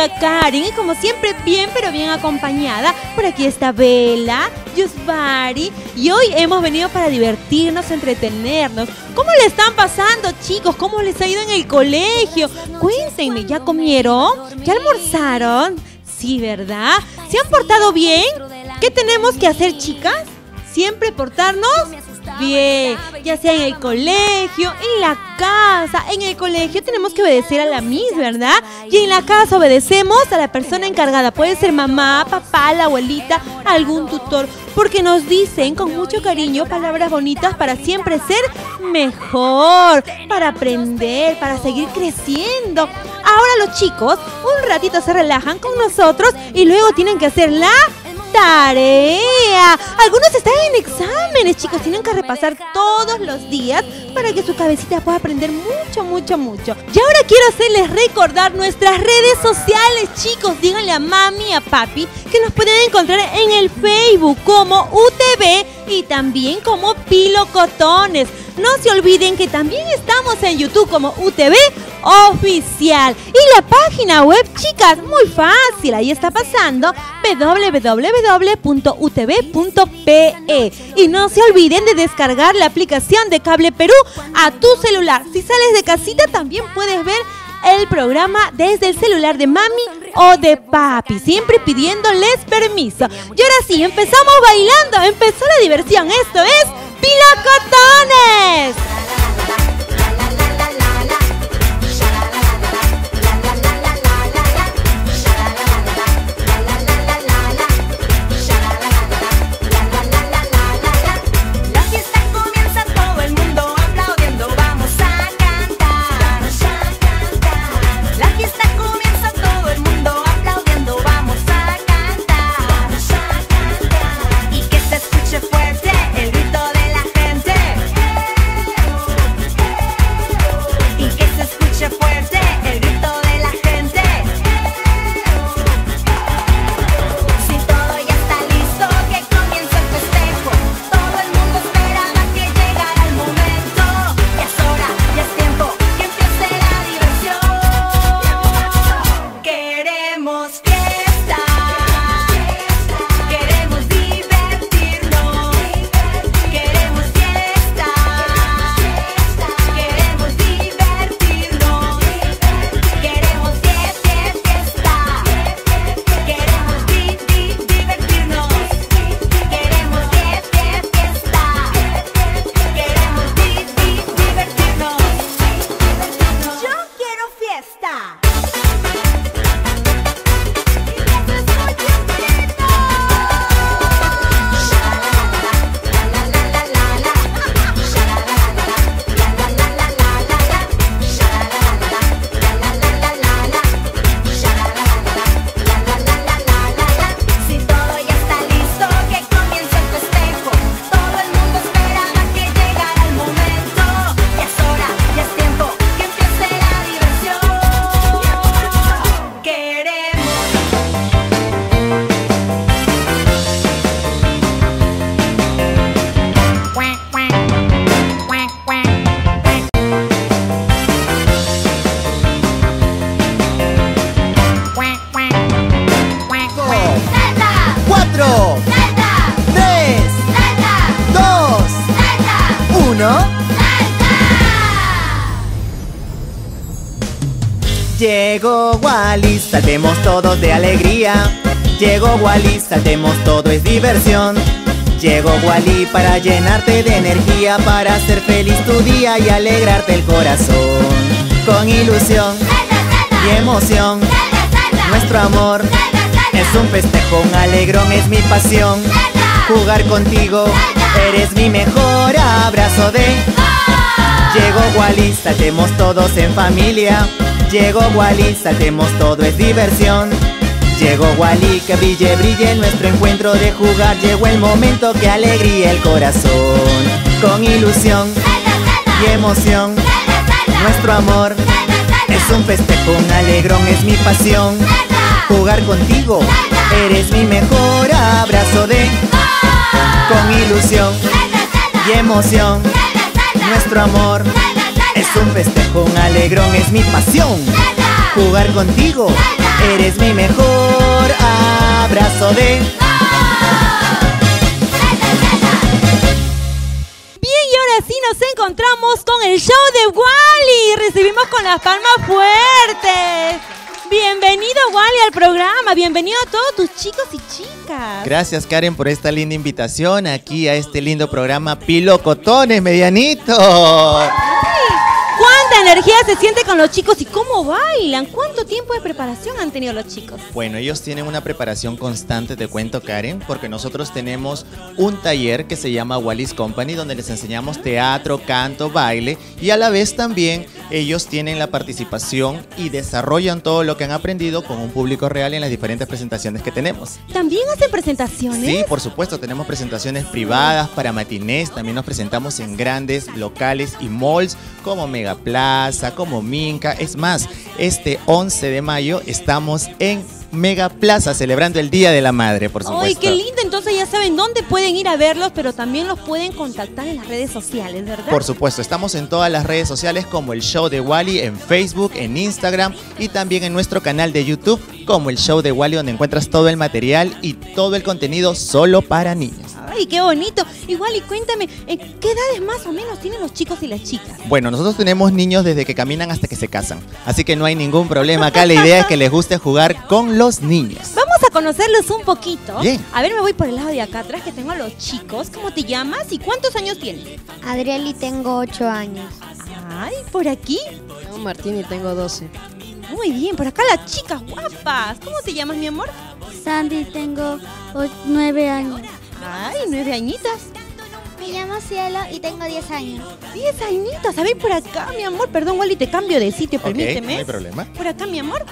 amiga Karen y como siempre bien pero bien acompañada. Por aquí está Bella, Yusbari y hoy hemos venido para divertirnos, entretenernos. ¿Cómo le están pasando chicos? ¿Cómo les ha ido en el colegio? Cuéntenme, ¿ya comieron? ¿Ya almorzaron? Sí, ¿verdad? ¿Se han portado bien? ¿Qué tenemos que hacer chicas? Siempre portarnos bien, ya sea en el colegio, en la casa. En el colegio que obedecer a la Miss, ¿verdad? Y en la casa obedecemos a la persona encargada. Puede ser mamá, papá, la abuelita, algún tutor. Porque nos dicen con mucho cariño palabras bonitas para siempre ser mejor, para aprender, para seguir creciendo. Ahora los chicos un ratito se relajan con nosotros y luego tienen que hacer la tarea. Algunos están en exámenes, chicos. Tienen que repasar todos los días para que su cabecita pueda aprender mucho, mucho, mucho. Y ahora quiero hacerles recordar nuestras redes sociales, chicos. Díganle a mami a papi que nos pueden encontrar en el Facebook como UTV y también como Pilocotones. No se olviden que también estamos en YouTube como UTV Oficial. Y la página web, chicas, muy fácil. Ahí está pasando www.utv.pe. Y no se olviden de descargar la aplicación de Cable Perú a tu celular. Si sales de casita también puedes ver el programa desde el celular de mami o de papi, siempre pidiéndoles permiso. Y ahora sí, empezamos bailando, empezó la diversión. Esto es Pilocotones. La Llegó Wally, saltemos todos de alegría. Llegó Wally, saltemos todo es diversión. Llegó Wally para llenarte de energía, para hacer feliz tu día y alegrarte el corazón. Con ilusión y emoción, nuestro amor es un festejo, un alegrón, es mi pasión. Jugar contigo, eres mi mejor abrazo de. Llegó Wally, saltemos todos en familia. Llegó Wally, saltemos todo es diversión. Llegó Wally, que brille, brille nuestro encuentro de jugar. Llegó el momento que alegría el corazón. Con ilusión y emoción, nuestro amor es un festejo, un alegrón, es mi pasión. Jugar contigo, eres mi mejor abrazo de. Con ilusión y emoción, Nuestro amor es un festejo, un alegrón, es mi pasión. Jugar contigo, eres mi mejor abrazo de... Bien, y ahora sí nos encontramos con el show de Wally. Recibimos con las palmas fuertes. Bienvenido, Wally, al programa. Bienvenido a todos tus chicos y chicas. Gracias Karen por esta linda invitación aquí a este lindo programa Pilocotones Medianito. ¿Cuánta energía se siente con los chicos y cómo bailan? ¿Cuánto tiempo de preparación han tenido los chicos? Bueno, ellos tienen una preparación constante, te cuento Karen, porque nosotros tenemos un taller que se llama Wallis Company, donde les enseñamos teatro, canto, baile y a la vez también ellos tienen la participación y desarrollan todo lo que han aprendido con un público real en las diferentes presentaciones que tenemos. ¿También hacen presentaciones? Sí, por supuesto, tenemos presentaciones privadas para matinés, también nos presentamos en grandes locales y malls como Mega Plaza, como Minca. Es más, este 11 de mayo estamos en Mega Plaza celebrando el Día de la Madre, por supuesto. ¡Ay, qué lindo! Entonces ya saben dónde pueden ir a verlos, pero también los pueden contactar en las redes sociales, ¿verdad? Por supuesto, estamos en todas las redes sociales como el Show de Wally en Facebook, en Instagram y también en nuestro canal de YouTube como el Show de Wally donde encuentras todo el material y todo el contenido solo para niños. ¡Ay, qué bonito! Igual, y cuéntame, ¿en qué edades más o menos tienen los chicos y las chicas? Bueno, nosotros tenemos niños desde que caminan hasta que se casan, así que no hay ningún problema. Acá la idea es que les guste jugar con los niños. Vamos a conocerlos un poquito. Bien. A ver, me voy por el lado de acá atrás que tengo a los chicos. ¿Cómo te llamas y cuántos años tienes? Adriel y tengo 8 años. Ay, por aquí. No, Martín y tengo 12. Muy bien, por acá las chicas guapas. ¿Cómo te llamas, mi amor? Sandy tengo 9 años. Ay, nueve añitas. Me llamo Cielo y tengo 10 años. Diez añitos. A ver, por acá, mi amor. Perdón, Wally, te cambio de sitio, Ok, permíteme. no hay problema. Por acá, mi amor.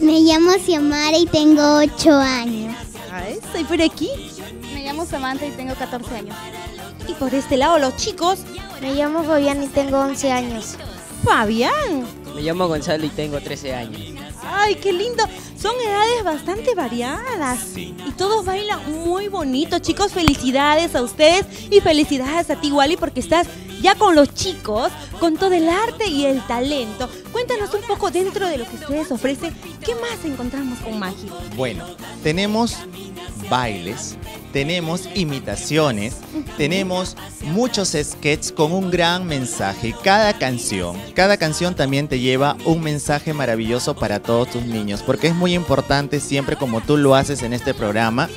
Me llamo Xiomara y tengo 8 años. Ay, soy por aquí. Me llamo Samantha y tengo 14 años. Y por este lado, los chicos. Me llamo Fabián y tengo 11 años. Fabián. Me llamo Gonzalo y tengo 13 años. Ay, qué lindo. Son edades bastante variadas. Sí. Y todos bailan muy bonito. Chicos, felicidades a ustedes y felicidades a ti, Wally, porque estás ya con los chicos, con todo el arte y el talento. Cuéntanos un poco dentro de lo que ustedes ofrecen. ¿Qué más encontramos con Magi? Bueno, tenemos bailes, tenemos imitaciones, tenemos muchos sketches con un gran mensaje. Cada canción, cada canción también te lleva un mensaje maravilloso para todos tus niños, porque es muy importante siempre como tú lo haces en este programa,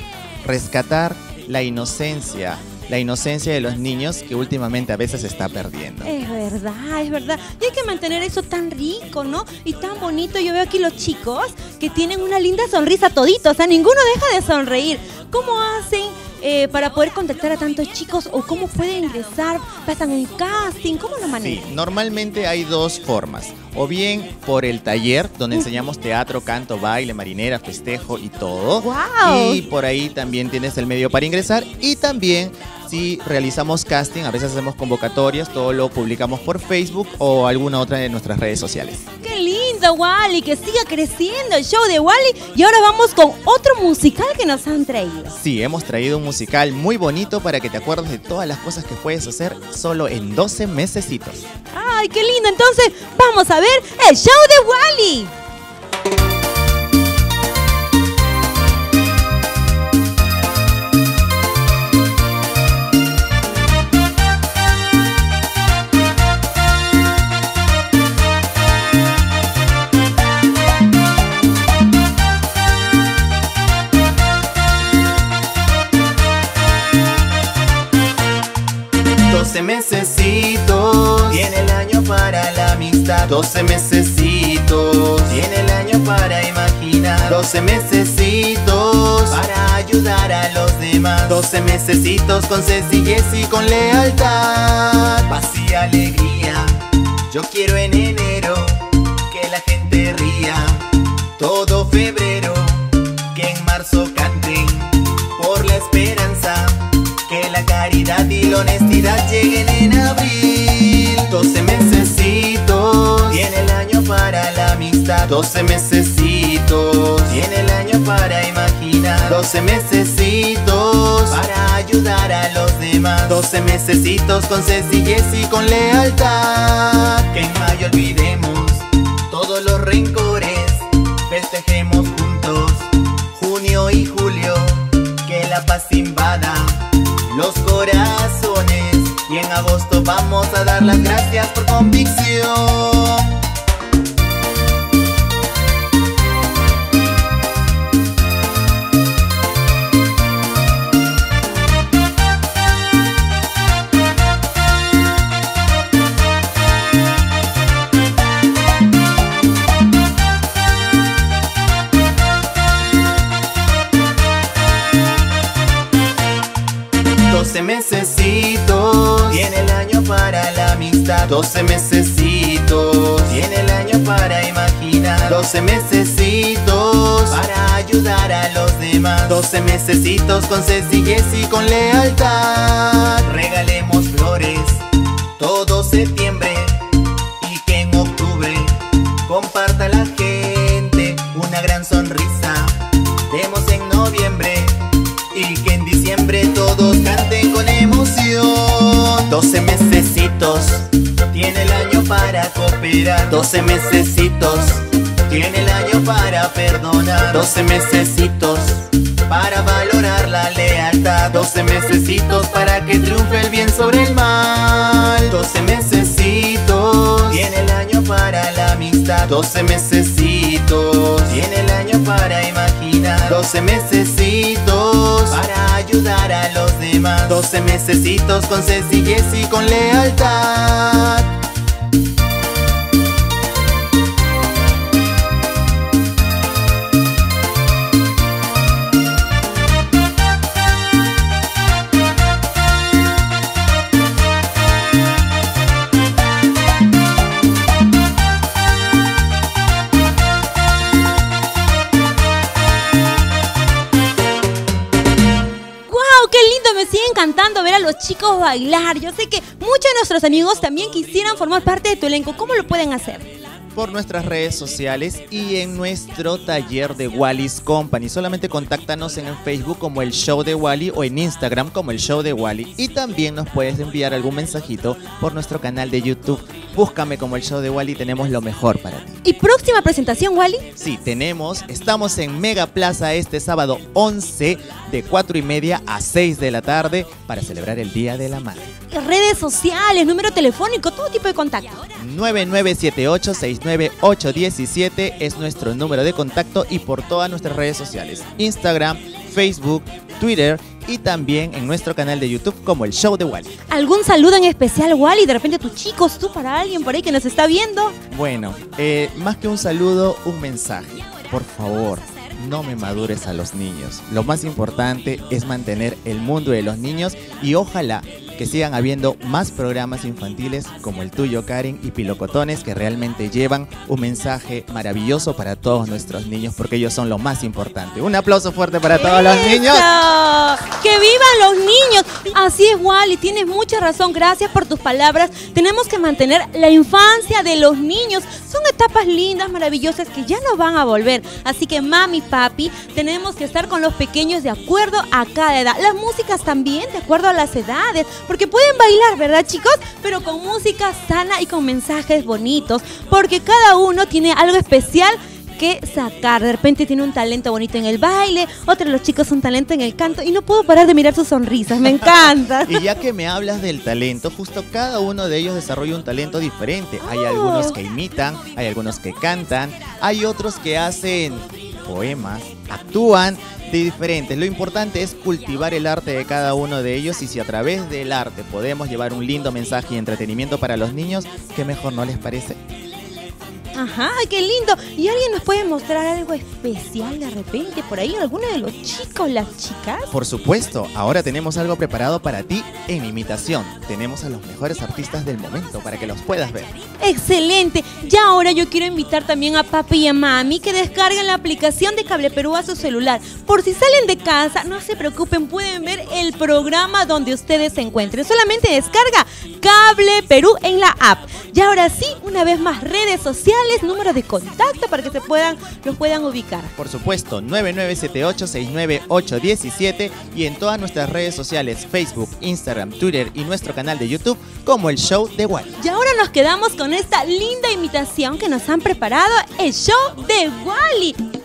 rescatar la inocencia, la inocencia de los niños que últimamente a veces está perdiendo. Es verdad, es verdad. Y hay que mantener eso tan rico, ¿no? Y tan bonito. Yo veo aquí los chicos que tienen una linda sonrisa toditos. O sea, ninguno deja de sonreír. ¿Cómo hacen eh, para poder contactar a tantos chicos? ¿O cómo pueden ingresar? ¿Pasan un casting? ¿Cómo lo Sí, manejan? normalmente hay dos formas. O bien por el taller, donde enseñamos teatro, canto, baile, marinera, festejo y todo. ¡Guau! Y por ahí también tienes el medio para ingresar. Y también si realizamos casting, a veces hacemos convocatorias, todo lo publicamos por Facebook o alguna otra de nuestras redes sociales. ¡Qué lindo, Wally! Que siga creciendo el show de Wally. Y ahora vamos con otro musical que nos han traído. Sí, hemos traído un musical muy bonito para que te acuerdes de todas las cosas que puedes hacer solo en 12 mesecitos. ¡Ay, qué lindo! Entonces, vamos a ver el show de Wally. Doce mesecitos. Tiene el año para la amistad. 12 mesecitos. Tiene el año para imaginar. 12 mesecitos. Para ayudar a los demás. 12 mesecitos con sencillez y con lealtad. Paz y alegría. Yo quiero en enero Que la gente ría. Todo febrero y la honestidad lleguen en abril. 12 mesecitos. Tiene el año para la amistad. 12 mesecitos. Tiene el año para imaginar. 12 mesecitos. Para ayudar a los demás. 12 mesecitos con sencillez y con lealtad. Que en mayo olvidemos todos los rencores. Festejemos juntos junio y julio. Que la paz invada los corazones. Y en agosto vamos a dar las gracias por convicción amistad 12 mesecitos. Tiene el año para imaginar. 12 mesecitos. Para ayudar a los demás. 12 mesecitos con sencillez y con lealtad. Regalemos flores. Todo septiembre Y para cooperar 12 mesecitos Tiene el año para perdonar. 12 mesecitos Para valorar la lealtad. 12 mesecitos para que triunfe el bien sobre el mal. 12 mesecitos Tiene el año para la amistad. 12 mesecitos Tiene el año para imaginar. 12 mesecitos Para ayudar a los demás. 12 mesecitos con sencillez y con lealtad chicos bailar. Yo sé que muchos de nuestros amigos también quisieran formar parte de tu elenco. ¿Cómo lo pueden hacer? por nuestras redes sociales y en nuestro taller de Wally's Company. Solamente contáctanos en el Facebook como el Show de Wally o en Instagram como el Show de Wally. Y también nos puedes enviar algún mensajito por nuestro canal de YouTube. Búscame como el Show de Wally, tenemos lo mejor para ti. ¿Y próxima presentación, Wally? Sí, tenemos, estamos en Mega Plaza este sábado 11 de 4 y media a 6 de la tarde para celebrar el Día de la Madre. Redes sociales, número telefónico, todo tipo de contacto. 997869817 es nuestro número de contacto y por todas nuestras redes sociales. Instagram, Facebook, Twitter y también en nuestro canal de YouTube como el Show de Wally. ¿Algún saludo en especial, Wally? De repente tus chicos, tú para alguien por ahí que nos está viendo. Bueno, eh, más que un saludo, un mensaje. Por favor, no me madures a los niños. Lo más importante es mantener el mundo de los niños y ojalá que sigan habiendo más programas infantiles como el tuyo, Karen, y Pilocotones que realmente llevan un mensaje maravilloso para todos nuestros niños porque ellos son lo más importante. Un aplauso fuerte para todos los niños. ¡Que vivan los niños! Así es, Wally, tienes mucha razón. Gracias por tus palabras. Tenemos que mantener la infancia de los niños. Son etapas lindas, maravillosas que ya no van a volver. Así que, mami, papi, tenemos que estar con los pequeños de acuerdo a cada edad. Las músicas también, de acuerdo a las edades. Porque pueden bailar, ¿verdad, chicos? Pero con música sana y con mensajes bonitos. Porque cada uno tiene algo especial que sacar. De repente tiene un talento bonito en el baile, otro de los chicos un talento en el canto y no puedo parar de mirar sus sonrisas, me encanta. Y ya que me hablas del talento, justo cada uno de ellos desarrolla un talento diferente. Hay Oh. algunos que imitan, hay algunos que cantan, hay otros que hacen poemas, actúan de diferentes. Lo importante es cultivar el arte de cada uno de ellos y si a través del arte podemos llevar un lindo mensaje y entretenimiento para los niños, ¿qué mejor no les parece? Ajá, qué lindo. ¿Y alguien nos puede mostrar algo especial de repente por ahí? ¿Alguno de los chicos, las chicas? Por supuesto, ahora tenemos algo preparado para ti en imitación. Tenemos a los mejores artistas del momento para que los puedas ver. Excelente. Ya ahora yo quiero invitar también a papi y a mami que descarguen la aplicación de Cable Perú a su celular. Por si salen de casa, no se preocupen, pueden ver el programa donde ustedes se encuentren. Solamente descarga Cable Perú en la app. Y ahora sí, una vez más, redes sociales sociales, número de contacto para que se puedan, los puedan ubicar. Por supuesto, 9978-69817 y en todas nuestras redes sociales, Facebook, Instagram, Twitter y nuestro canal de YouTube como el Show de Wally. Y ahora nos quedamos con esta linda imitación que nos han preparado, el show de Wally.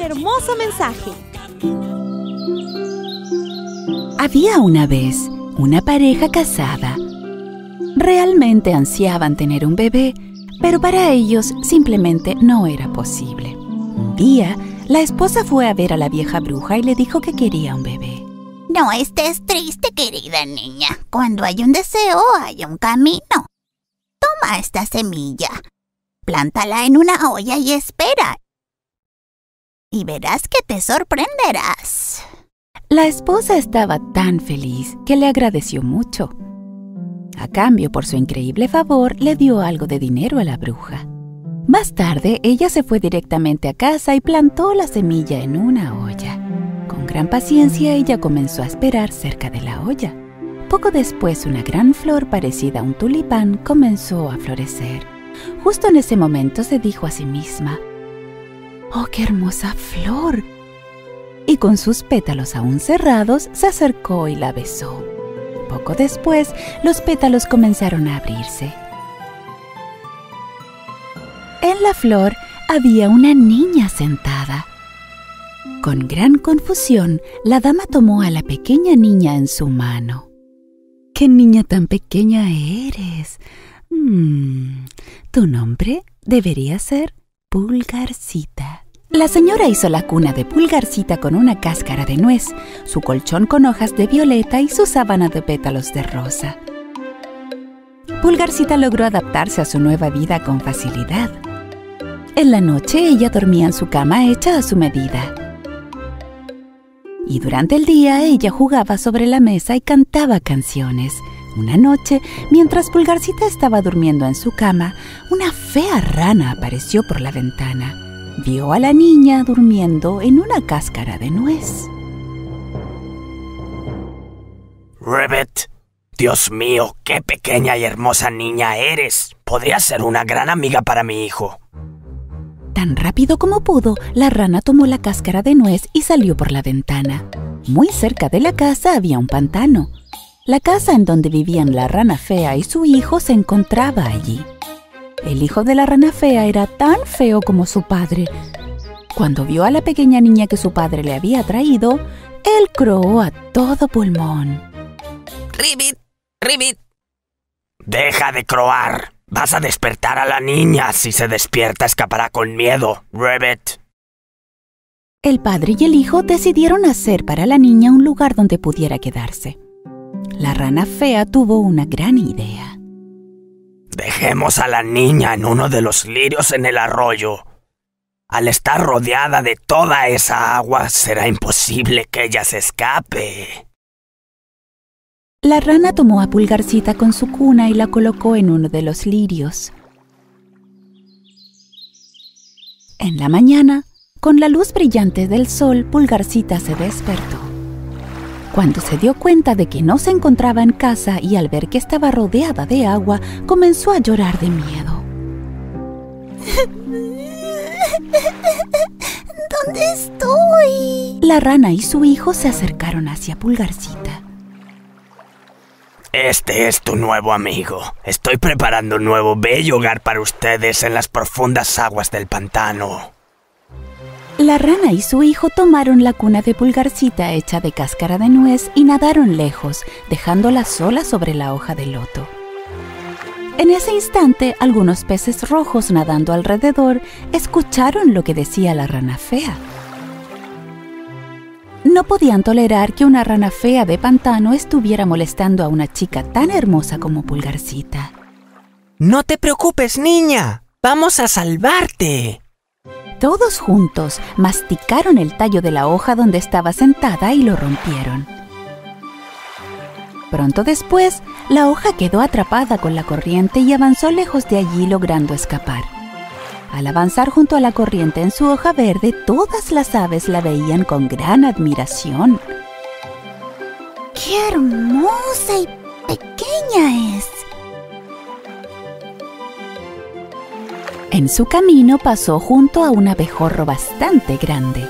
Hermoso mensaje. Había una vez una pareja casada. Realmente ansiaban tener un bebé, pero para ellos simplemente no era posible. Un día, la esposa fue a ver a la vieja bruja y le dijo que quería un bebé. No estés triste, querida niña. Cuando hay un deseo, hay un camino. Toma esta semilla, plántala en una olla y espera. Y verás que te sorprenderás. La esposa estaba tan feliz que le agradeció mucho. A cambio, por su increíble favor, le dio algo de dinero a la bruja. Más tarde, ella se fue directamente a casa y plantó la semilla en una olla. Con gran paciencia, ella comenzó a esperar cerca de la olla. Poco después, una gran flor parecida a un tulipán comenzó a florecer. Justo en ese momento se dijo a sí misma, ¡Oh, qué hermosa flor! y con sus pétalos aún cerrados se acercó y la besó. Poco después, los pétalos comenzaron a abrirse. En la flor había una niña sentada. Con gran confusión, la dama tomó a la pequeña niña en su mano. ¡Qué niña tan pequeña eres! Mm, tu nombre debería ser Pulgarcita. La señora hizo la cuna de Pulgarcita con una cáscara de nuez, su colchón con hojas de violeta y su sábana de pétalos de rosa. Pulgarcita logró adaptarse a su nueva vida con facilidad. En la noche ella dormía en su cama hecha a su medida. Y durante el día ella jugaba sobre la mesa y cantaba canciones. Una noche, mientras Pulgarcita estaba durmiendo en su cama, una fea rana apareció por la ventana. Vio a la niña durmiendo en una cáscara de nuez. Ribbit, Dios mío, qué pequeña y hermosa niña eres. Podrías ser una gran amiga para mi hijo. Tan rápido como pudo, la rana tomó la cáscara de nuez y salió por la ventana. Muy cerca de la casa había un pantano. La casa en donde vivían la rana fea y su hijo se encontraba allí. El hijo de la rana fea era tan feo como su padre. Cuando vio a la pequeña niña que su padre le había traído, él croó a todo pulmón. Ribbit, Ribbit. Deja de croar. Vas a despertar a la niña. Si se despierta, escapará con miedo. Ribbit. El padre y el hijo decidieron hacer para la niña un lugar donde pudiera quedarse. La rana fea tuvo una gran idea. Dejemos a la niña en uno de los lirios en el arroyo. Al estar rodeada de toda esa agua, será imposible que ella se escape. La rana tomó a Pulgarcita con su cuna y la colocó en uno de los lirios. En la mañana, con la luz brillante del sol, Pulgarcita se despertó. Cuando se dio cuenta de que no se encontraba en casa y al ver que estaba rodeada de agua, comenzó a llorar de miedo. ¿Dónde estoy? La rana y su hijo se acercaron hacia Pulgarcita. Este es tu nuevo amigo. Estoy preparando un nuevo bello hogar para ustedes en las profundas aguas del pantano. La rana y su hijo tomaron la cuna de Pulgarcita hecha de cáscara de nuez y nadaron lejos, dejándola sola sobre la hoja de loto. En ese instante, algunos peces rojos nadando alrededor escucharon lo que decía la rana fea. No podían tolerar que una rana fea de pantano estuviera molestando a una chica tan hermosa como Pulgarcita. No te preocupes, niña. Vamos a salvarte. Todos juntos masticaron el tallo de la hoja donde estaba sentada y lo rompieron. Pronto después, la hoja quedó atrapada con la corriente y avanzó lejos de allí logrando escapar. Al avanzar junto a la corriente en su hoja verde, todas las aves la veían con gran admiración. ¡Qué hermosa y pequeña es! En su camino pasó junto a un abejorro bastante grande.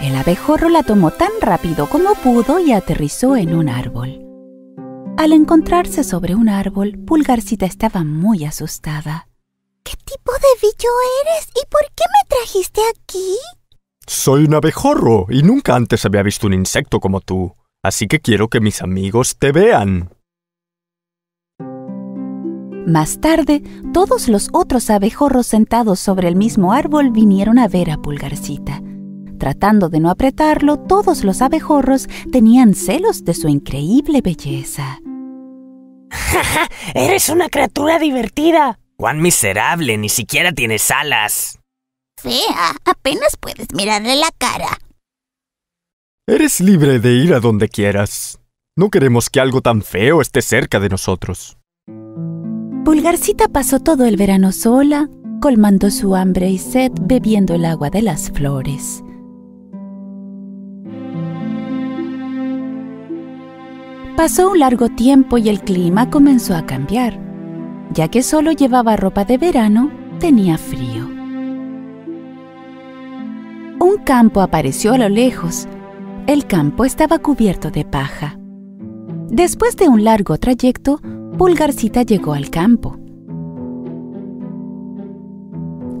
El abejorro la tomó tan rápido como pudo y aterrizó en un árbol. Al encontrarse sobre un árbol, Pulgarcita estaba muy asustada. ¿Qué tipo de bicho eres y por qué me trajiste aquí? Soy un abejorro y nunca antes había visto un insecto como tú, así que quiero que mis amigos te vean. Más tarde, todos los otros abejorros sentados sobre el mismo árbol vinieron a ver a Pulgarcita. Tratando de no apretarlo, todos los abejorros tenían celos de su increíble belleza. Eres una criatura divertida. ¡Cuán miserable! Ni siquiera tienes alas. Fea, apenas puedes mirarle la cara. Eres libre de ir a donde quieras. No queremos que algo tan feo esté cerca de nosotros. Pulgarcita pasó todo el verano sola, colmando su hambre y sed bebiendo el agua de las flores. Pasó un largo tiempo y el clima comenzó a cambiar. Ya que solo llevaba ropa de verano, tenía frío. Un campo apareció a lo lejos. El campo estaba cubierto de paja. Después de un largo trayecto, Pulgarcita llegó al campo.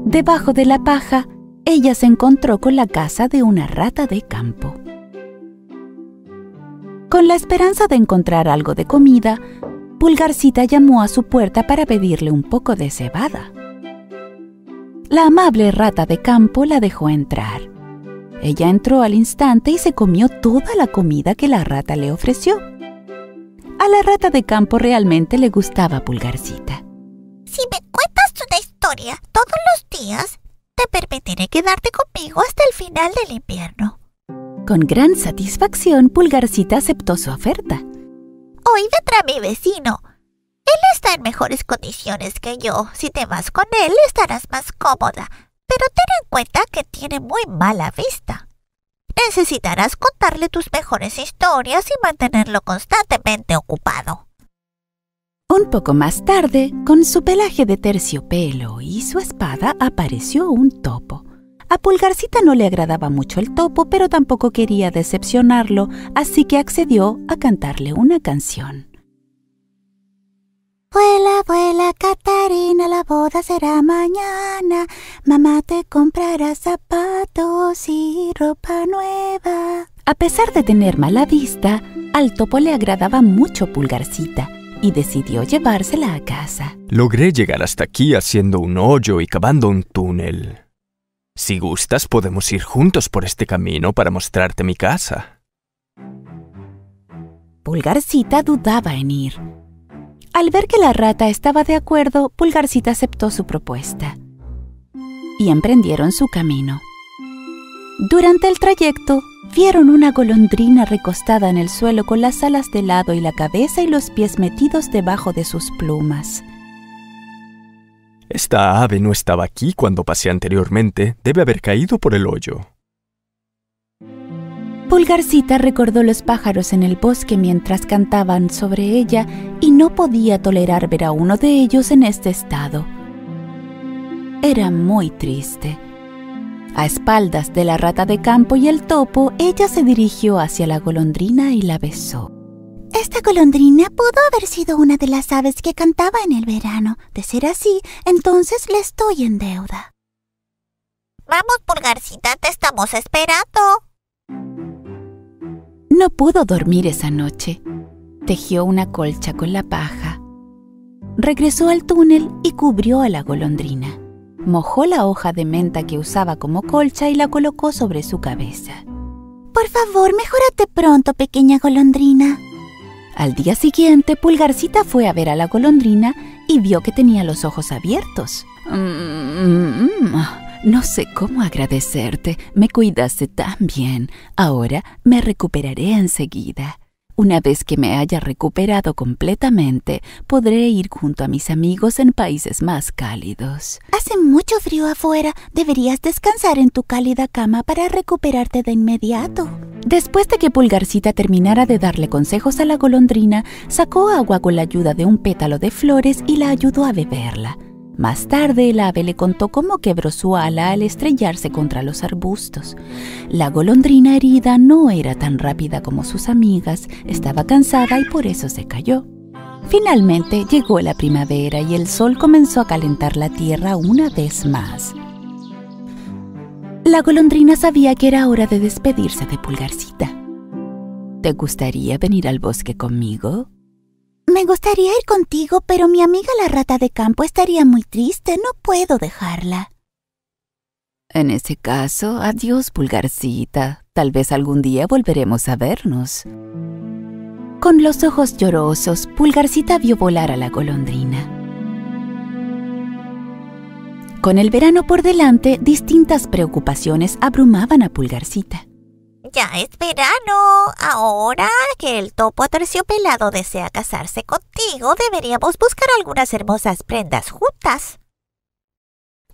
Debajo de la paja, ella se encontró con la casa de una rata de campo. Con la esperanza de encontrar algo de comida, Pulgarcita llamó a su puerta para pedirle un poco de cebada. La amable rata de campo la dejó entrar. Ella entró al instante y se comió toda la comida que la rata le ofreció. A la rata de campo realmente le gustaba Pulgarcita. Si me cuentas una historia todos los días, te permitiré quedarte conmigo hasta el final del invierno. Con gran satisfacción, Pulgarcita aceptó su oferta. Hoy vendrá mi vecino. Él está en mejores condiciones que yo. Si te vas con él, estarás más cómoda. Pero ten en cuenta que tiene muy mala vista. Necesitarás contarle tus mejores historias y mantenerlo constantemente ocupado. Un poco más tarde, con su pelaje de terciopelo y su espada, apareció un topo. A Pulgarcita no le agradaba mucho el topo, pero tampoco quería decepcionarlo, así que accedió a cantarle una canción. Vuela, vuela, Catarina, la boda será mañana. Mamá te comprará zapatos y ropa nueva. A pesar de tener mala vista, al topo le agradaba mucho Pulgarcita y decidió llevársela a casa. Logré llegar hasta aquí haciendo un hoyo y cavando un túnel. Si gustas, podemos ir juntos por este camino para mostrarte mi casa. Pulgarcita dudaba en ir. Al ver que la rata estaba de acuerdo, Pulgarcita aceptó su propuesta. Y emprendieron su camino. Durante el trayecto, vieron una golondrina recostada en el suelo con las alas de lado y la cabeza y los pies metidos debajo de sus plumas. Esta ave no estaba aquí cuando pasé anteriormente. Debe haber caído por el hoyo. Pulgarcita recordó los pájaros en el bosque mientras cantaban sobre ella y no podía tolerar ver a uno de ellos en este estado. Era muy triste. A espaldas de la rata de campo y el topo, ella se dirigió hacia la golondrina y la besó. Esta golondrina pudo haber sido una de las aves que cantaba en el verano. De ser así, entonces le estoy en deuda. Vamos, Pulgarcita, te estamos esperando. No pudo dormir esa noche. Tejió una colcha con la paja. Regresó al túnel y cubrió a la golondrina. Mojó la hoja de menta que usaba como colcha y la colocó sobre su cabeza. Por favor, mejórate pronto, pequeña golondrina. Al día siguiente, Pulgarcita fue a ver a la golondrina y vio que tenía los ojos abiertos. Mm, no sé cómo agradecerte. Me cuidaste tan bien. Ahora me recuperaré enseguida. Una vez que me haya recuperado completamente, podré ir junto a mis amigos en países más cálidos. Hace mucho frío afuera. Deberías descansar en tu cálida cama para recuperarte de inmediato. Después de que Pulgarcita terminara de darle consejos a la golondrina, sacó agua con la ayuda de un pétalo de flores y la ayudó a beberla. Más tarde, el ave le contó cómo quebró su ala al estrellarse contra los arbustos. La golondrina herida no era tan rápida como sus amigas, estaba cansada y por eso se cayó. Finalmente llegó la primavera y el sol comenzó a calentar la tierra una vez más. La golondrina sabía que era hora de despedirse de Pulgarcita. ¿Te gustaría venir al bosque conmigo? Me gustaría ir contigo, pero mi amiga la rata de campo estaría muy triste. No puedo dejarla. En ese caso, adiós, Pulgarcita. Tal vez algún día volveremos a vernos. Con los ojos llorosos, Pulgarcita vio volar a la golondrina. Con el verano por delante, distintas preocupaciones abrumaban a Pulgarcita. Ya es verano. Ahora que el topo aterciopelado desea casarse contigo, deberíamos buscar algunas hermosas prendas juntas.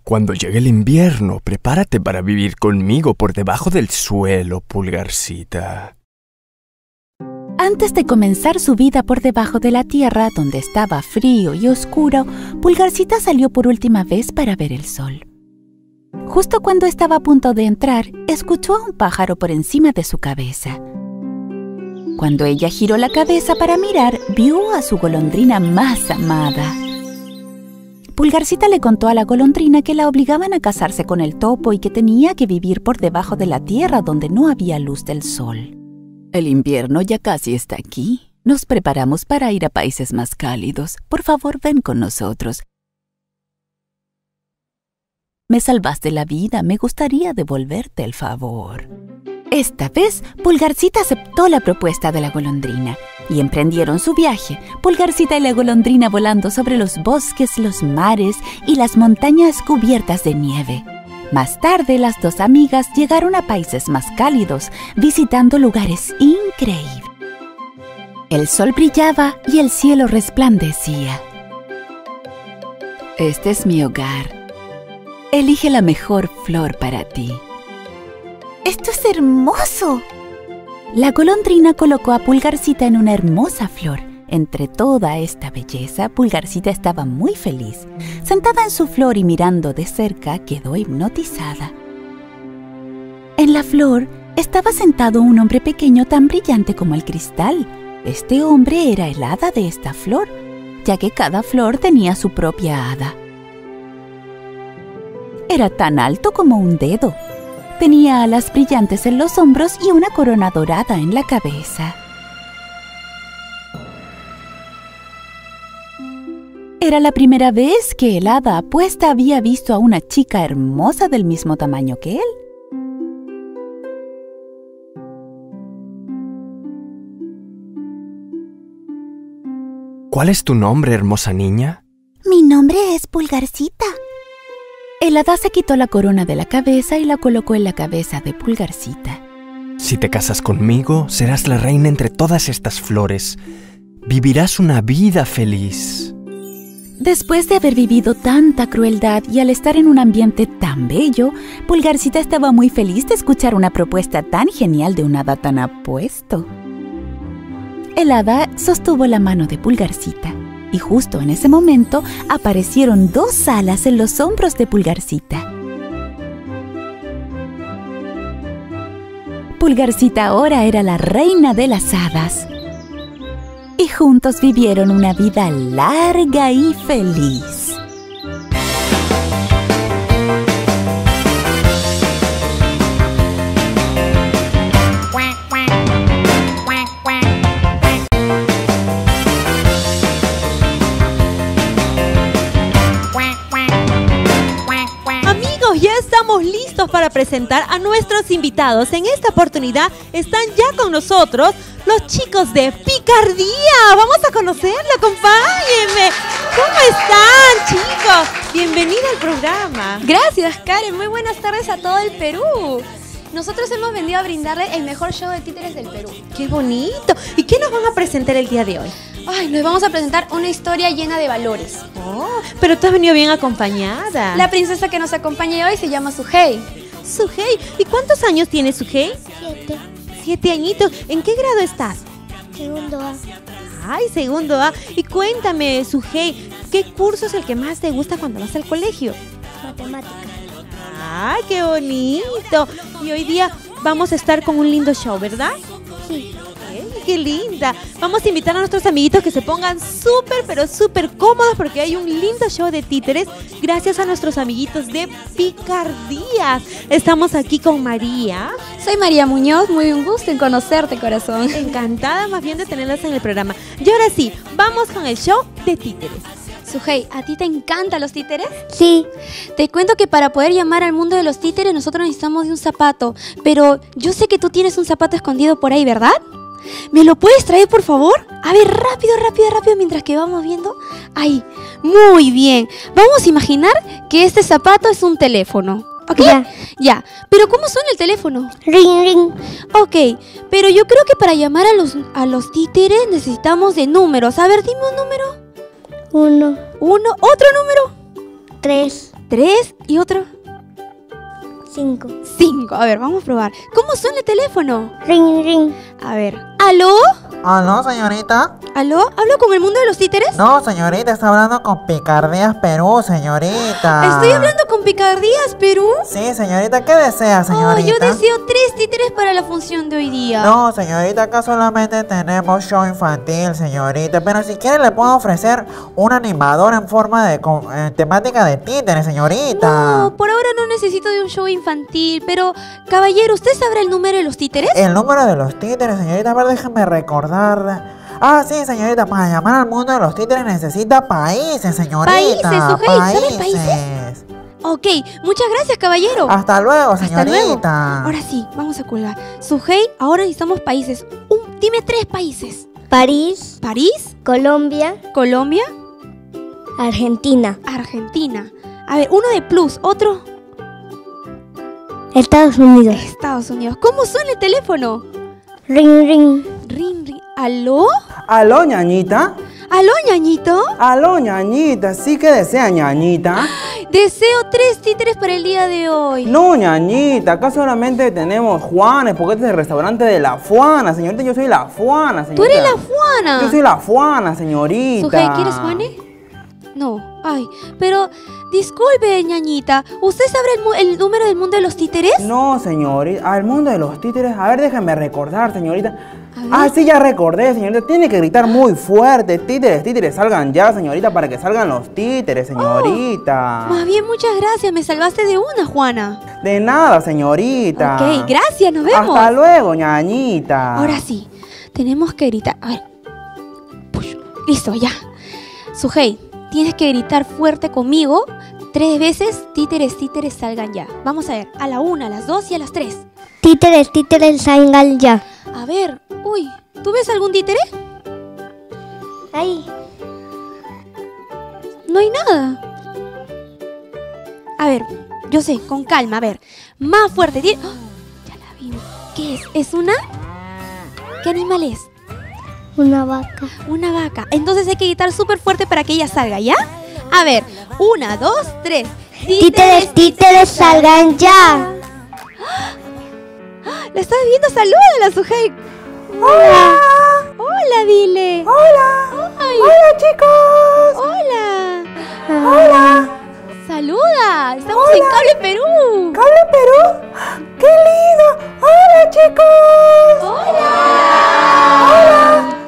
Cuando llegue el invierno, prepárate para vivir conmigo por debajo del suelo, Pulgarcita. Antes de comenzar su vida por debajo de la tierra, donde estaba frío y oscuro, Pulgarcita salió por última vez para ver el sol. Justo cuando estaba a punto de entrar, escuchó a un pájaro por encima de su cabeza. Cuando ella giró la cabeza para mirar, vio a su golondrina más amada. Pulgarcita le contó a la golondrina que la obligaban a casarse con el topo y que tenía que vivir por debajo de la tierra donde no había luz del sol. El invierno ya casi está aquí. Nos preparamos para ir a países más cálidos. Por favor, ven con nosotros. Me salvaste la vida, me gustaría devolverte el favor. Esta vez, Pulgarcita aceptó la propuesta de la golondrina y emprendieron su viaje, Pulgarcita y la golondrina volando sobre los bosques, los mares y las montañas cubiertas de nieve. Más tarde, las dos amigas llegaron a países más cálidos, visitando lugares increíbles. El sol brillaba y el cielo resplandecía. Este es mi hogar. Elige la mejor flor para ti. ¡Esto es hermoso! La golondrina colocó a Pulgarcita en una hermosa flor. Entre toda esta belleza, Pulgarcita estaba muy feliz. Sentada en su flor y mirando de cerca, quedó hipnotizada. En la flor estaba sentado un hombre pequeño tan brillante como el cristal. Este hombre era el hada de esta flor, ya que cada flor tenía su propia hada. Era tan alto como un dedo. Tenía alas brillantes en los hombros y una corona dorada en la cabeza. Era la primera vez que el hada apuesta había visto a una chica hermosa del mismo tamaño que él. ¿Cuál es tu nombre, hermosa niña? Mi nombre es Pulgarcita. El hada se quitó la corona de la cabeza y la colocó en la cabeza de Pulgarcita. Si te casas conmigo, serás la reina entre todas estas flores. Vivirás una vida feliz. Después de haber vivido tanta crueldad y al estar en un ambiente tan bello, Pulgarcita estaba muy feliz de escuchar una propuesta tan genial de un hada tan apuesto. El hada sostuvo la mano de Pulgarcita y justo en ese momento aparecieron dos alas en los hombros de Pulgarcita. Pulgarcita ahora era la reina de las hadas. Y juntos vivieron una vida larga y feliz. Estamos listos para presentar a nuestros invitados. En esta oportunidad están ya con nosotros los chicos de Picardía. Vamos a conocerla, acompáñenme. ¿Cómo están, chicos? Bienvenida al programa. Gracias, Karen. Muy buenas tardes a todo el Perú. Nosotros hemos venido a brindarle el mejor show de títeres del Perú. ¡Qué bonito! ¿Y qué nos van a presentar el día de hoy? Ay, nos vamos a presentar una historia llena de valores. Oh, pero tú has venido bien acompañada. La princesa que nos acompaña hoy se llama Suhei. Suhei. ¿Y cuántos años tiene Suhei? Siete. Siete añitos. ¿En qué grado estás? Segundo A. Ay, segundo A. Y cuéntame, Suhei, ¿qué curso es el que más te gusta cuando vas al colegio? Matemática. ¡Ay, qué bonito! Y hoy día vamos a estar con un lindo show, ¿verdad? Sí. ¡Ey, ¡Qué linda! Vamos a invitar a nuestros amiguitos que se pongan súper, pero súper cómodos porque hay un lindo show de títeres gracias a nuestros amiguitos de Picardía. Estamos aquí con María. Soy María Muñoz, muy un gusto en conocerte, corazón. Encantada más bien de tenerlas en el programa. Y ahora sí, vamos con el show de títeres. Suhei, ¿a ti te encantan los títeres? Sí. Te cuento que para poder llamar al mundo de los títeres nosotros necesitamos de un zapato, pero yo sé que tú tienes un zapato escondido por ahí, ¿verdad? ¿Me lo puedes traer, por favor? A ver, rápido, rápido, rápido, mientras que vamos viendo. Ahí, muy bien. Vamos a imaginar que este zapato es un teléfono. ¿Ok? Ya. Ya. Pero ¿cómo suena el teléfono? Ring, ring. Ok, pero yo creo que para llamar a los, a los títeres necesitamos de números. A ver, dime un número. Uno, Uno, otro número. tres, Tres y otro. cinco. Cinco. A ver, vamos a probar. ¿Cómo suena el teléfono? Ring, ring. A ver. ¿Aló? ¿Aló, señorita? ¿Aló? ¿Hablo con el mundo de los títeres? No, señorita, está hablando con Picardías Perú, señorita. Estoy hablando con Picardías, Perú. Sí, señorita, ¿qué desea, Oh, señorita? yo deseo tres títeres para la función de hoy día. No, señorita, acá solamente tenemos show infantil, señorita. Pero si quiere le puedo ofrecer un animador en forma de con- eh, temática de títeres, señorita. No, por ahora no necesito de un show infantil, pero caballero, ¿usted sabrá el número de los títeres? El número de los títeres, señorita, a ver, déjame recordar. Ah, sí, señorita, para llamar al mundo de los títeres necesita países, señorita. Países, Sujei, ¿sabe países? Ok, muchas gracias, caballero. Hasta luego, Hasta señorita. luego. Ahora sí, vamos a colgar. Sujei, ahora necesitamos países. Un- dime tres países. París, París, Colombia, Colombia, Argentina, Argentina. A ver, uno de plus, otro Estados Unidos. Estados Unidos. ¿Cómo suena el teléfono? Ring, ring. Ring, ring. ¿Aló? ¿Aló, ñañita? ¿Aló, ñañito? ¿Aló, ñañita? ¿Sí que desea, ñañita? Deseo tres títeres para el día de hoy. No, ñañita, acá solamente tenemos Juanes, porque este es el restaurante de la Fuana, señorita. Yo soy la Fuana, señorita. ¿Tú eres la Juana? Yo soy la Fuana, señorita. Sujei, ¿quieres Juane? No. Ay, pero disculpe, ñañita. ¿Usted sabe el, el número del mundo de los títeres? No, señorita. Al mundo de los títeres. A ver, déjame recordar, señorita. Ah, sí, ya recordé, señorita. Tiene que gritar muy fuerte. Títeres, títeres, salgan ya, señorita, para que salgan los títeres, señorita. Más bien, muchas gracias. Me salvaste de una, Juana. De nada, señorita. Ok, gracias. Nos vemos. Hasta luego, ñañita. Ahora sí, tenemos que gritar. A ver. Push. Listo, ya. Sujei, tienes que gritar fuerte conmigo tres veces. Títeres, títeres, salgan ya. Vamos a ver. A la una, a las dos y a las tres. Títeres, títeres, salgan ya. A ver. Uy, ¿tú ves algún títere? Ahí. No hay nada. A ver, yo sé, con calma, a ver. Más fuerte. ¡Ah! Ya la vi. ¿Qué es? ¿Es una? ¿Qué animal es? Una vaca. Una vaca. Entonces hay que gritar súper fuerte para que ella salga, ¿ya? A ver, una, dos, tres. Títeres, títeres, salgan ya. ¿La estás viendo? Salúdala, Sujei. Hola. Hola, dile. Hola. Ay. Hola, chicos. Hola. Hola. Saluda. Estamos en Cable Perú. ¿Cable Perú? ¡Qué lindo! ¡Hola, chicos! Hola. Hola.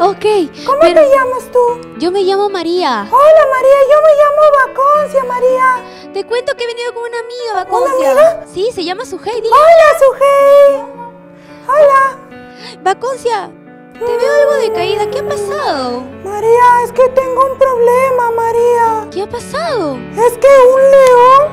Ok. ¿Cómo pero te llamas tú? Yo me llamo María. Hola, María. Yo me llamo Vaconcia, María. Te cuento que he venido con una amiga, Vaconcia. ¿Una amiga? Sí, se llama Sujei. Dile. Hola, Sujei. Hola. Vaconcia, te veo algo decaída. ¿Qué ha pasado? María, es que tengo un problema, María. ¿Qué ha pasado? Es que un león,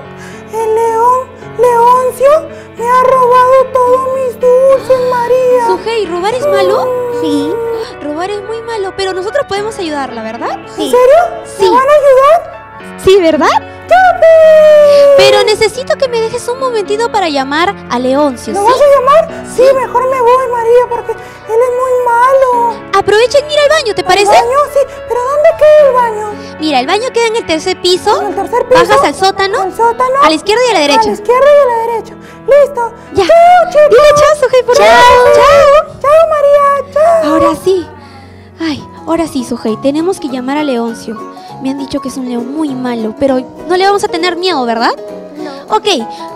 el león, Leoncio, me ha robado todos mis dulces, María. Sujei, ¿robar es malo? Sí. Robar es muy malo, pero nosotros podemos ayudarla, ¿verdad? ¿En serio? Sí. ¿Me van a ayudar? Sí, ¿verdad? Pero necesito que me dejes un momentito para llamar a Leoncio, ¿Lo ¿sí? vas a llamar? Sí, mejor me voy, María, porque él es muy malo. Aprovechen ir al baño, ¿te parece? ¿El baño? Sí, pero ¿dónde queda el baño? Mira, el baño queda en el tercer piso. ¿En el tercer piso? Bajas al sótano. ¿Al sótano? A la izquierda y a la A la derecha. izquierda y a la derecha. Listo. Ya. Chao, chicos. Dile chao, Sujei, por Chao. Chao. Chao, María. Chao. Ahora sí. Ay, ahora sí, Sujei, tenemos que llamar a Leoncio. Me han dicho que es un león muy malo, pero no le vamos a tener miedo, ¿verdad? No. Ok,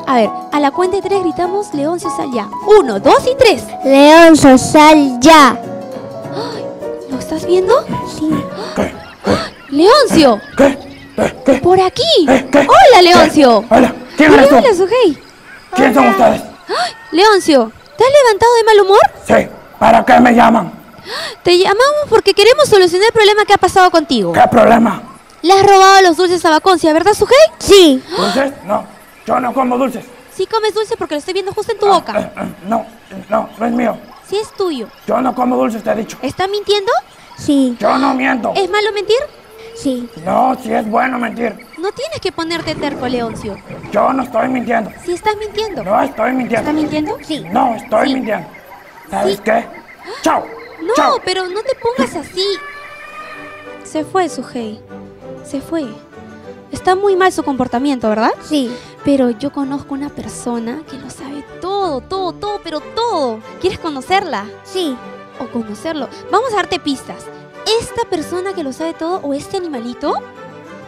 a ver, a la cuenta de tres gritamos Leoncio sal ya. Uno, dos y tres. Leonzo, sal ya. ¿Lo estás viendo? Sí. ¡Leoncio! ¿Qué? ¡Por aquí! ¿Qué? ¡Hola, Leoncio! Hola, ¿quién eres tú? hola, Sujei. ¿Quién son ustedes? ¡Ay! Leoncio, ¿te has levantado de mal humor? Sí, ¿para qué me llaman? Te llamamos porque queremos solucionar el problema que ha pasado contigo. ¿Qué problema? Le has robado los dulces a Vaconcia, ¿verdad, Sujei? Sí. ¿Dulces? No, yo no como dulces. Sí comes dulce porque lo estoy viendo justo en tu boca. No, no, no es mío. Sí es tuyo. Yo no como dulces, te he dicho. ¿Está mintiendo? Sí. Yo no miento. ¿Es malo mentir? Sí. No, si es bueno mentir. No tienes que ponerte terco, Leoncio. Yo no estoy mintiendo. Si estás mintiendo. No estoy mintiendo. ¿Está mintiendo? Sí. No, estoy Sí. mintiendo. ¿Sabes Sí. qué? Chao. No, Chao. pero no te pongas así. Se fue, Sujei. Se fue. Está muy mal su comportamiento, ¿verdad? Sí. Pero yo conozco una persona que lo sabe todo, todo, todo, pero todo. ¿Quieres conocerla? Sí. o conocerlo. Vamos a darte pistas. Esta persona que lo sabe todo o este animalito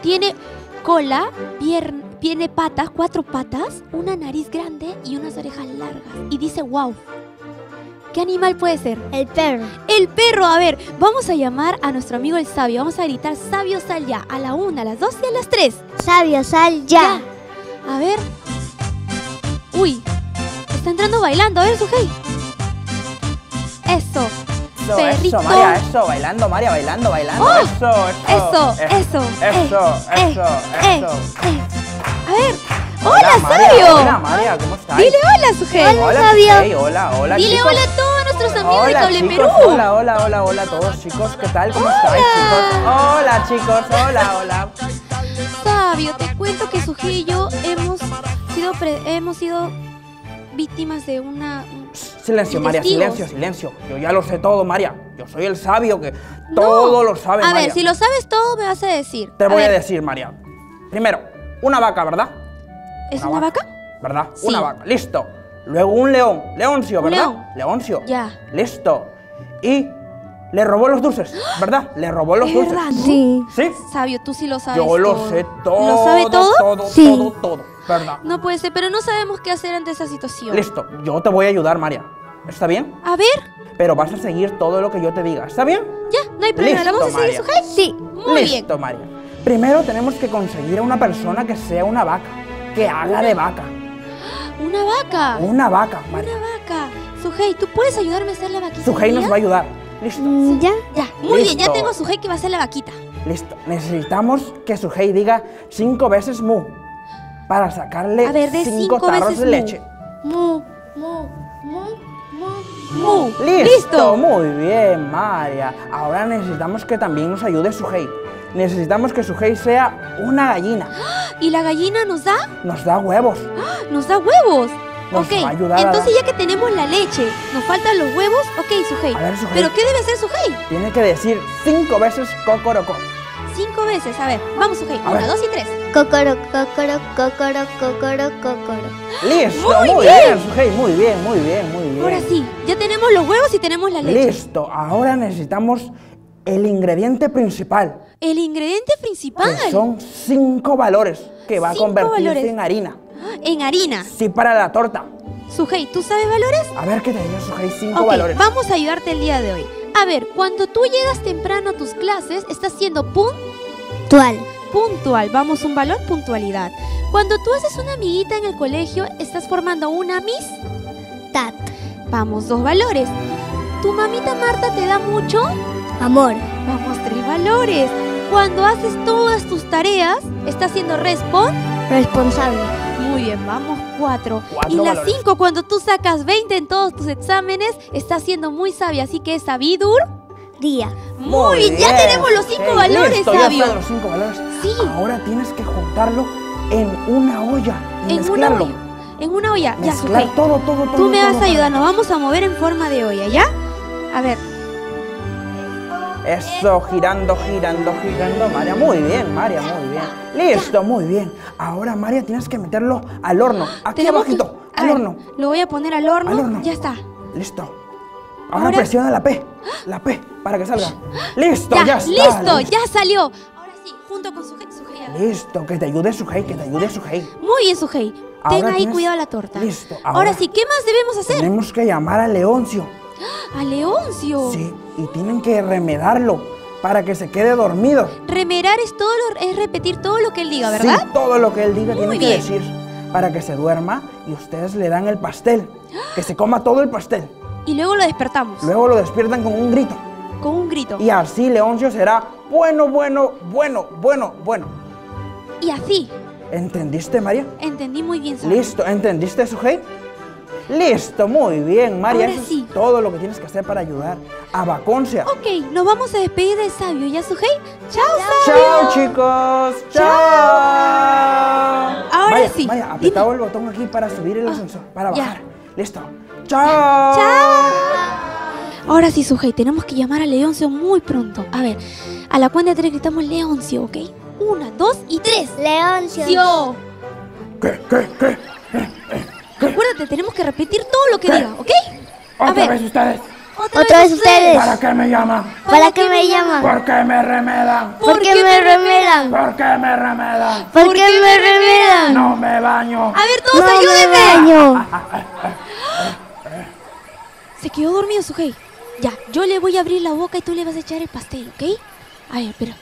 tiene cola, pier- tiene patas, cuatro patas, una nariz grande y unas orejas largas. Y dice wow. ¿Qué animal puede ser? El perro. El perro. A ver, vamos a llamar a nuestro amigo el sabio. Vamos a gritar sabio sal ya. A la una, a las dos y a las tres. Sabio, sal ya. A ver. Uy, está entrando bailando. A ver, Sujei. Eso. Eso, Perrito. eso, María, eso, bailando, María, bailando, bailando. ¡Oh! Eso, Eso, eso. eso. Eso, eh, eso, eh, eso. eh. A ver. ¡Hola, María, sabio! Hola, María, ¿cómo estás? Dile hola, Sujei. Hola, Sujei, hola, hola, Dile chicos. hola a todos nuestros amigos de Hola Cable chicos, Perú. hola, hola, hola, hola a todos chicos, ¿qué tal? ¿Cómo estáis chicos? Hola chicos, hola, hola. Sabio, te cuento que Sujei y yo hemos sido, pre- hemos sido víctimas de una... Silencio, María, silencio, silencio. Yo ya lo sé todo, María. Yo soy el sabio que todo lo sabe, A María. ver, si lo sabes todo, me vas a decir. Te voy a, decir, María. Primero, una vaca, ¿verdad? ¿Es una vaca? ¿Verdad? Sí. Una vaca, listo. Luego un león, Leoncio, ¿verdad? león. Leoncio. Ya. Listo. Y le robó los dulces, ¿verdad? Le robó los ¿Es dulces. verdad, no? Sí. ¿Sí? Sabio, tú sí lo sabes Yo lo todo. sé todo. ¿Lo sabe todo? Todo, Sí. todo, todo. ¿Verdad? No puede ser, pero no sabemos qué hacer ante esa situación. Listo, yo te voy a ayudar, María. ¿Está bien? A ver, Pero vas a seguir todo lo que yo te diga. ¿Está bien? ya, no hay problema. Listo, ¿Lo vamos a seguir, María. Sujei? Sí. Muy bien. Listo, María. Primero tenemos que conseguir a una persona que sea una vaca. Que haga de vaca. Una vaca. Una vaca, María. Una vaca. Sujei, ¿tú puedes ayudarme a hacer la vaquita? Sujei nos va a ayudar. Listo. Mm, ¿Ya? Ya, muy bien, ya Listo. tengo a Sujei que va a hacer la vaquita. Listo. Necesitamos que Sujei diga cinco veces mu. Para sacarle A ver, de cinco, cinco tarros veces de mu. leche. Mu, mu, mu, mu, mu. Listo, muy bien, María. Ahora necesitamos que también nos ayude Sujei. Necesitamos que Sujei sea una gallina. ¿Y la gallina nos da? Nos da huevos. Nos da huevos. Nos ok, va a ayudar a entonces ya que tenemos la leche, nos faltan los huevos, ok, Sujei. A ver, Sujei. ¿Pero qué debe hacer Sujei? Tiene que decir cinco veces cocorocó. Cinco veces, a ver, vamos Sujei. A Una, ver. dos y tres. Cocoro, cocoro, cocoro, cocoro, cocoro. Listo, Muy muy, bien. bien, Sujei, muy bien, muy bien, muy bien. Ahora sí, ya tenemos los huevos y tenemos la leche. Listo, ahora necesitamos el ingrediente principal, El ingrediente principal. que son cinco valores que va a convertirse valores. en harina. En harina. Sí, para la torta. Sujei, ¿tú sabes valores? A ver qué te digo, Sujei, cinco Ok, valores. vamos a ayudarte el día de hoy. A ver, cuando tú llegas temprano a tus clases, estás siendo pun Tual. puntual. Vamos, un valor, puntualidad. Cuando tú haces una amiguita en el colegio, estás formando una amistad. Vamos, dos valores. ¿Tu mamita Marta te da mucho? Amor. Vamos, tres valores. Cuando haces todas tus tareas, estás siendo respon. Responsable. Muy bien, vamos, cuatro. Cuatro y las valores. cinco, cuando tú sacas 20 en todos tus exámenes, estás siendo muy sabia, así que es sabidur. Día. Muy bien, ya tenemos los cinco valores, listo, ya sabio. están los cinco valores. Sí. Ahora tienes que juntarlo en una olla y En una mezclarlo. olla. En una olla, ya, Mezclar Sujei. todo, todo, todo. Tú me todo, vas a ayudar, nos vamos a mover en forma de olla, ¿ya? A ver, Eso, girando, girando, girando, María. Muy bien, María, muy bien. Listo, muy bien. Ahora, María, tienes que meterlo al horno. Aquí tenemos que- abajito, a al ver, horno. Lo voy a poner al horno. Al horno. Ya está. Listo. Ahora, Ahora- presiona la P. La P, para que salga. Listo, Ya, está. listo, ya salió. Ahora sí, junto con Sujei. Sujei, a ver. Listo, que te ayude Sujei, que te ayude Sujei. Muy bien, Sujei. Ten ahí tienes- cuidado la torta. Listo, Ahora, ahora- sí, ¿qué más debemos hacer? Tenemos que llamar a Leoncio. A Leoncio. Sí, y tienen que remedarlo para que se quede dormido. Remerar es todo lo- es repetir todo lo que él diga, ¿verdad? Sí, todo lo que él diga Muy tiene que decir para que se duerma y ustedes le dan el pastel. Que se coma todo el pastel. Y luego lo despertamos Luego lo despiertan con un grito. con un grito. Y así Leoncio será bueno, bueno, bueno, bueno, bueno. Y así. ¿Entendiste, María? Entendí muy bien, Sabio. Listo, ¿entendiste, Sujei? Listo, muy bien, María. Ahora Eso sí. es todo lo que tienes que hacer para ayudar a Baconcia. Ok, nos vamos a despedir del sabio, ¿ya, Sujei? ¡Chao, Chao, sabio! chicos. Chao. Ahora Maya, sí. Maya, apretado el botón aquí para subir el Ah, ascensor, para ya. bajar. Listo. Chao. ¡Chao! Ahora sí, Sujei, tenemos que llamar a Leoncio muy pronto. A ver, a la cuenta de tres gritamos Leoncio, ¿ok? Una, dos y tres. Leoncio. ¡Cio! ¿Qué, qué, qué? Acuérdate, tenemos que repetir todo lo que diga, ¿ok? A Otra ver, vez ustedes. Otra vez ustedes. ¿Para qué me llaman? ¿Para qué me llaman? ¿Por qué me remedan? ¿Por qué me remedan? ¿Por qué me remedan? ¿Por qué me remedan? No me baño. A ver, todos No me ayúdenme. baño. Se quedó dormido Sujei. Ya, yo le voy a abrir la boca y tú le vas a echar el pastel, ¿ok? A ver, espera.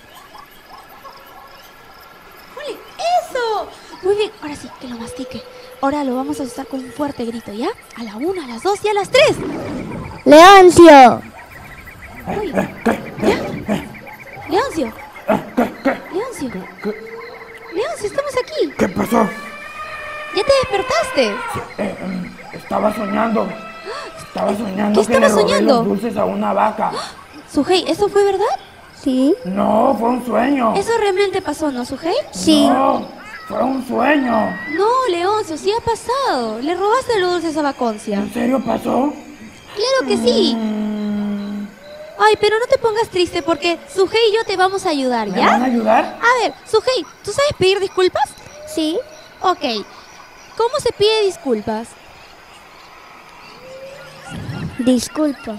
¡Ole! ¡Eso! Muy bien, ahora sí, que lo mastique. Ahora lo vamos a usar con un fuerte grito, ¿ya? A la una, a las dos y a las tres. Leoncio. Leoncio. Leoncio. Leoncio, estamos aquí. ¿Qué pasó? ¿Ya te despertaste? Eh, em, estaba soñando. Estaba soñando ¿Qué que le estabas robé soñando? los dulces a una vaca. Sujei, ¿eso fue verdad? Sí. No, fue un sueño. ¿Eso realmente pasó, no, Sujei? No, fue un sueño. No, Leoncio, sí ha pasado. Le robaste los dulces a Vaconcia. ¿En serio pasó? Claro que sí. Ay, pero no te pongas triste porque Sujei y yo te vamos a ayudar, ¿Me ¿ya? van a ayudar? A ver, Sujei, ¿tú sabes pedir disculpas? Sí. Ok. ¿Cómo se pide disculpas? Disculpa.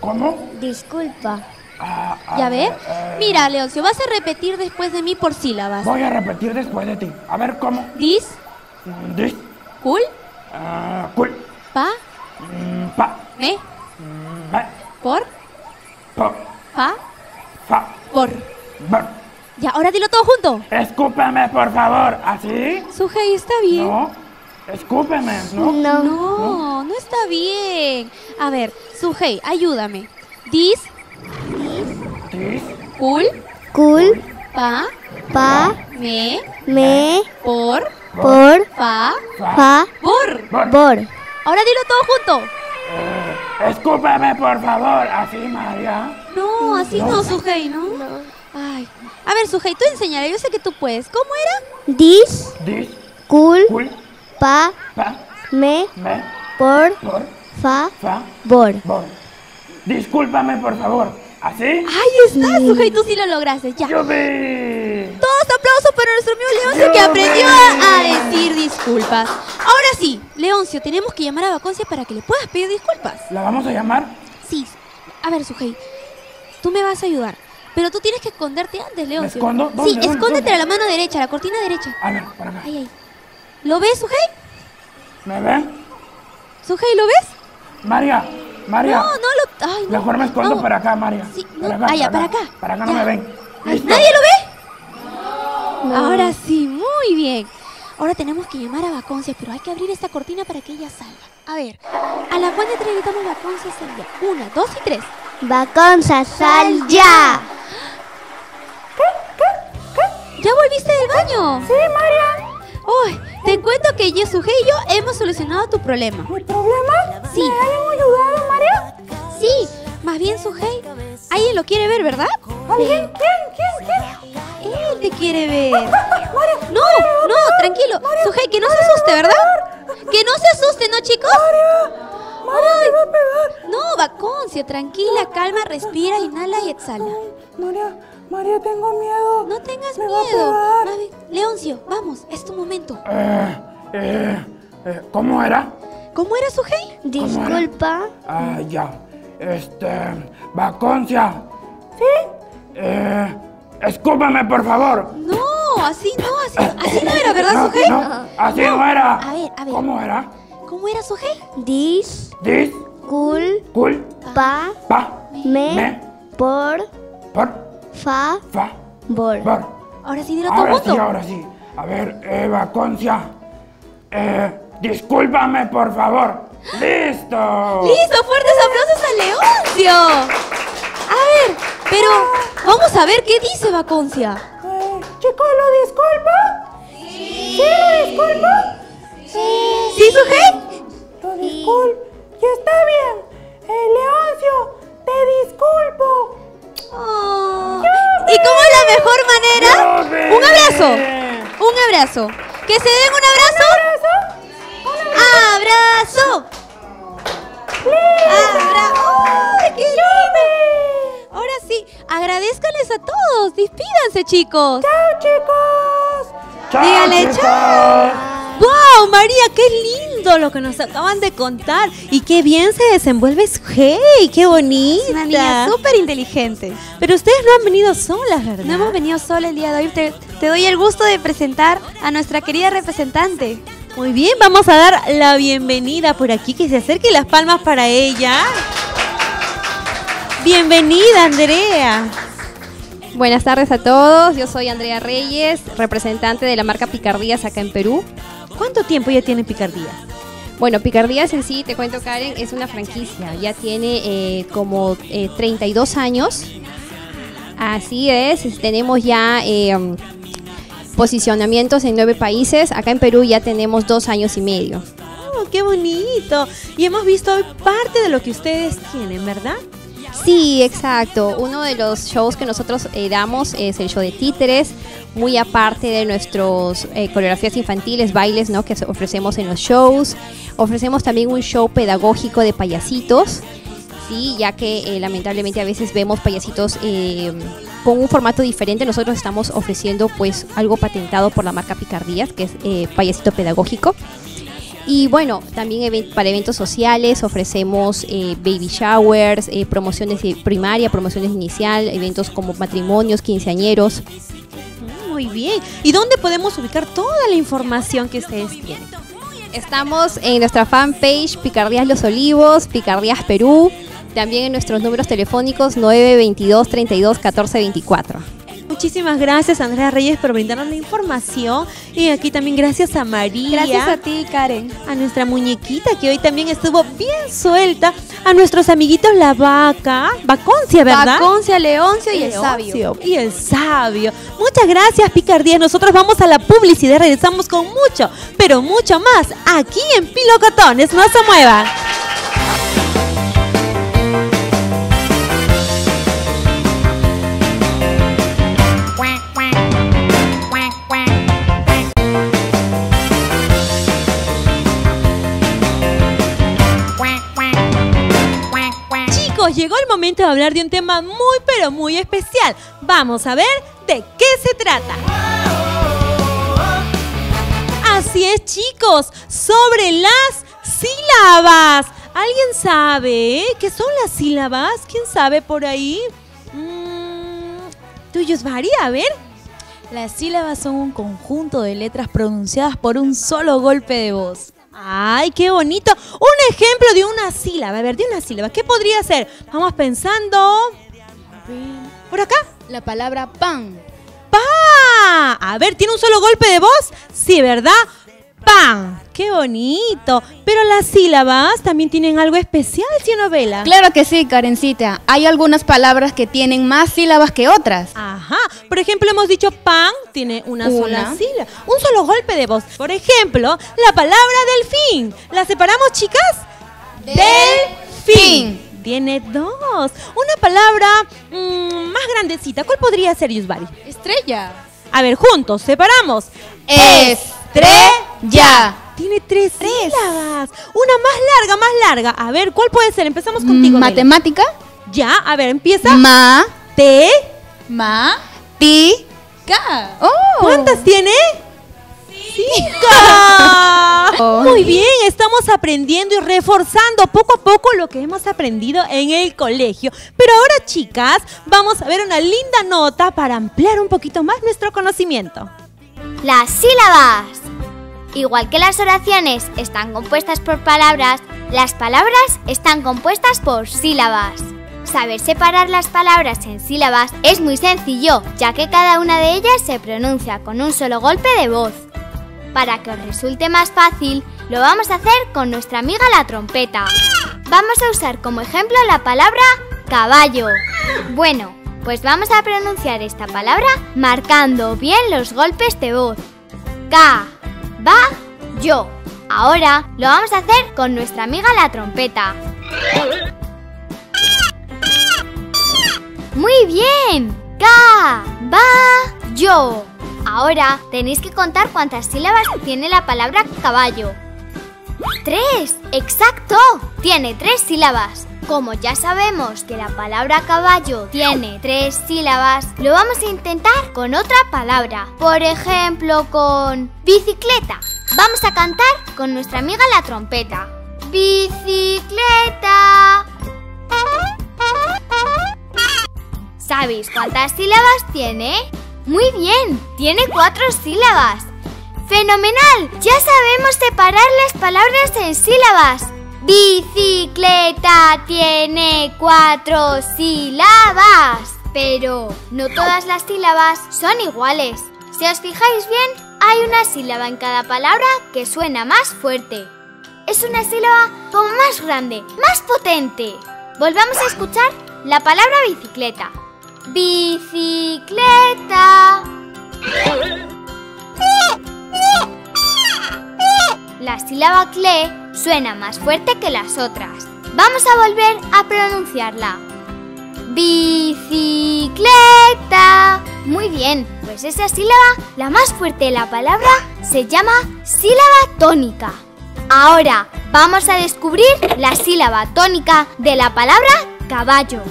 ¿Cómo? Disculpa. Ah, ah, ¿Ya ves? eh, Mira, Leoncio, vas a repetir después de mí por sílabas. Voy a repetir después de ti. A ver cómo. Dis, Dis, cul, ah, cul, pa, mm, pa, me, me, por, po, fa, fa, por. bar. Ya, ahora dilo todo junto. Escúpeme, por favor. ¿Así? Sujei, está bien. No. Escúpeme, ¿no? No. No, no está bien. A ver, Sujei, ayúdame. Dis, Dis, cul, Cool. pa, Pa. me, Me. por, Por. fa, Pa. por. Por. Ahora dilo todo junto. eh, escúpeme, por favor. ¿Así, María? No, así no, Sujei, ¿no? Ay. A ver, Sujei, tú enseñale, yo sé que tú puedes. ¿Cómo era? Dis. Dis, Cool. cul, Pa. pa, Me. me, Por. por, Fa. fa, Por. por. Discúlpame, por favor. ¿Así? Ahí está, Sujei, tú sí lo lograste, ya. ¡Yupi! Todos aplausos para nuestro amigo Leoncio que aprendió a, a decir disculpas. Ahora sí, Leoncio, tenemos que llamar a Vaconcia para que le puedas pedir disculpas. ¿La vamos a llamar? Sí. A ver, Sujei, tú me vas a ayudar. Pero tú tienes que esconderte antes, Leoncio. escondo? ¿Dónde, Sí, dónde, escóndete dónde? a la mano derecha, a la cortina derecha. A ver, para acá. Ahí, ahí. ¿Lo ves, Sujei? ¿Me ven? ¿Sujei, lo ves? María, María. No, no lo... Ay, no. Mejor me escondo Vamos. para acá, María. Sí, no. Para acá, Ah, ya, para acá. Para acá no Ya. me ven. Listo. ¿Nadie lo ve? Ahora sí, muy bien. Ahora tenemos que llamar a Vaconcia, pero hay que abrir esta cortina para que ella salga. A ver, a la cuenta de tres gritamos Vaconcia salga. Una, dos y tres. Vaconza, sal ya. ¿Ya volviste del baño? Sí, María. Te cuento que Yesuge y yo hemos solucionado tu problema. ¿Mi problema? Sí. ¿Me han ayudado, María? Sí, más bien Sujei, alguien lo quiere ver, ¿verdad? ¿Alguien? ¿Quién? ¿Quién? ¿Quién? Él te quiere ver. María, No, no, tranquilo. Sujei, que no se asuste, ¿verdad? Que no se asuste, ¿no, chicos? María, me va a pegar. No, Vaconcia, tranquila, calma, respira, inhala y exhala. María, María, tengo miedo. No tengas Me va miedo. bien, Leoncio, vamos, es tu momento. Eh, eh, eh, ¿Cómo era? ¿Cómo era Sujei? Disculpa. Ah, ya. Este. Vaconcia. ¿Sí? Eh. Escúpame, por favor. No, así no, así, así no era, ¿verdad, No, Sujei? no, así no era. A ver, a ver. ¿Cómo era? ¿Cómo era Sujei? Dis. Dis, Cool. cul, Pa. pa, Me. me, Por. por, Fa. fa, Por. por. Ahora sí, dilo todo Ahora sí, ahora sí. A ver, eh, Vaconcia. Eh, discúlpame, por favor. ¡Listo! ¡Listo! ¡Fuertes aplausos a Leoncio! A ver, pero vamos a ver qué dice Vaconcia. Eh, ¿Chico, lo disculpa? Sí. ¿Sí lo disculpa? Sí. ¿Sí, Sujei? Lo disculpo. Y está bien. Eh, Leoncio, te disculpo. Oh. ¿Y cómo es la mejor manera? Un abrazo. Un abrazo. ¿Que se den un abrazo? ¡Abrazo! ¡Abrazo! ¡Ay, qué lindo! Ahora sí, agradezcanles a todos. Despídanse, chicos. ¡Chao, chicos! ¡Chao, Dígale chicos! chao. ¡Wow, María, qué lindo! lo que nos acaban de contar. Y qué bien se desenvuelve su hey, qué bonita. Una niña súper inteligente. Pero ustedes no han venido solas, ¿verdad? No hemos venido sola el día de hoy. Te, te doy el gusto de presentar a nuestra querida representante. Muy bien, vamos a dar la bienvenida por aquí, que se acerque las palmas para ella. Bienvenida, Andrea. Buenas tardes a todos, yo soy Andrea Reyes, representante de la marca Picardías acá en Perú. ¿Cuánto tiempo ya tiene Picardías? Bueno, Picardías en sí, te cuento Karen, es una franquicia, ya tiene eh, como eh, 32 años. Así es, es- tenemos ya eh, posicionamientos en nueve países, acá en Perú ya tenemos dos años y medio. Oh, qué bonito. Y hemos visto hoy parte de lo que ustedes tienen, ¿verdad? Sí, exacto. Uno de los shows que nosotros eh, damos es el show de títeres, muy aparte de nuestros eh, coreografías infantiles, bailes, ¿no? Que ofrecemos en los shows. Ofrecemos también un show pedagógico de payasitos, sí, ya que eh, lamentablemente a veces vemos payasitos con un formato diferente. Nosotros estamos ofreciendo pues algo patentado por la marca Picardías, que es payasito pedagógico. Y bueno, también para eventos sociales ofrecemos eh, baby showers, eh, promociones de primaria, promociones inicial, eventos como matrimonios, quinceañeros. Muy bien. ¿Y dónde podemos ubicar toda la información que ustedes tienen? Estamos en nuestra fanpage Picardías Los Olivos, Picardías Perú, también en nuestros números telefónicos 922 32 14 24. Muchísimas gracias, Andrea Reyes, por brindarnos la información. Y aquí también gracias a María. Gracias a ti, Karen. A nuestra muñequita, que hoy también estuvo bien suelta. A nuestros amiguitos La Vaca. Vaconcia, ¿verdad? Vaconcia, Leoncio y el sabio. Y el sabio. Muchas gracias, Picardías. Nosotros vamos a la publicidad. Regresamos con mucho, pero mucho más. Aquí en Pilocotones. No se muevan. Llegó el momento de hablar de un tema muy pero muy especial. Vamos a ver de qué se trata. Así es, chicos, sobre las sílabas. ¿Alguien sabe qué son las sílabas? ¿Quién sabe por ahí? Mm, ¿Tú, Yosvari? A ver. Las sílabas son un conjunto de letras pronunciadas por un solo golpe de voz. Ay, qué bonito. Un ejemplo de una sílaba. A ver, de una sílaba. ¿Qué podría ser? Vamos pensando. ¿Por acá? La palabra pan. ¡Pa! A ver, ¿tiene un solo golpe de voz? Sí, ¿verdad? ¡Pan! ¡Qué bonito! Pero las sílabas también tienen algo especial, ¿sí o no, Vela? Claro que sí, Karencita. Hay algunas palabras que tienen más sílabas que otras. Ajá. Por ejemplo, hemos dicho pan, tiene una, sola sílaba. Un solo golpe de voz. Por ejemplo, la palabra delfín. ¿La separamos, chicas? Delfín. Tiene dos. Una palabra mm, más grandecita. ¿Cuál podría ser, Yusbari? Estrella. A ver, juntos, separamos. Estrella. Tiene tres, sílabas. Una más larga, más larga. A ver, ¿cuál puede ser? Empezamos contigo. Matemática. Ya, a ver, empieza. Ma. Te. Ma. Ti. Ca. Oh. ¿Cuántas tiene? ¡Cinco! Muy bien, estamos aprendiendo y reforzando poco a poco lo que hemos aprendido en el colegio. Pero ahora, chicas, vamos a ver una linda nota para ampliar un poquito más nuestro conocimiento. Las sílabas. Igual que las oraciones están compuestas por palabras, las palabras están compuestas por sílabas. Saber separar las palabras en sílabas es muy sencillo, ya que cada una de ellas se pronuncia con un solo golpe de voz. Para que os resulte más fácil, lo vamos a hacer con nuestra amiga la trompeta. Vamos a usar como ejemplo la palabra caballo. Bueno, pues vamos a pronunciar esta palabra marcando bien los golpes de voz. Ca, ba, yo. Ahora lo vamos a hacer con nuestra amiga la trompeta. Muy bien. Ca, yo. Ahora tenéis que contar cuántas sílabas tiene la palabra caballo. ¡Tres! ¡Exacto! Tiene tres sílabas. Como ya sabemos que la palabra caballo tiene tres sílabas, lo vamos a intentar con otra palabra. Por ejemplo, con bicicleta. vamos a cantar con nuestra amiga la trompeta. Bicicleta. ¿Sabéis cuántas sílabas tiene? Muy bien, tiene cuatro sílabas. ¡Fenomenal! Ya sabemos separar las palabras en sílabas. Bicicleta tiene cuatro sílabas. Pero no todas las sílabas son iguales. Si os fijáis bien, hay una sílaba en cada palabra que suena más fuerte. Es una sílaba como más grande, más potente. Volvamos a escuchar la palabra bicicleta. Bicicleta. La sílaba cle suena más fuerte que las otras. Vamos a volver a pronunciarla. Bicicleta. Muy bien, pues esa sílaba, la más fuerte de la palabra, se llama sílaba tónica. Ahora vamos a descubrir la sílaba tónica de la palabra caballo,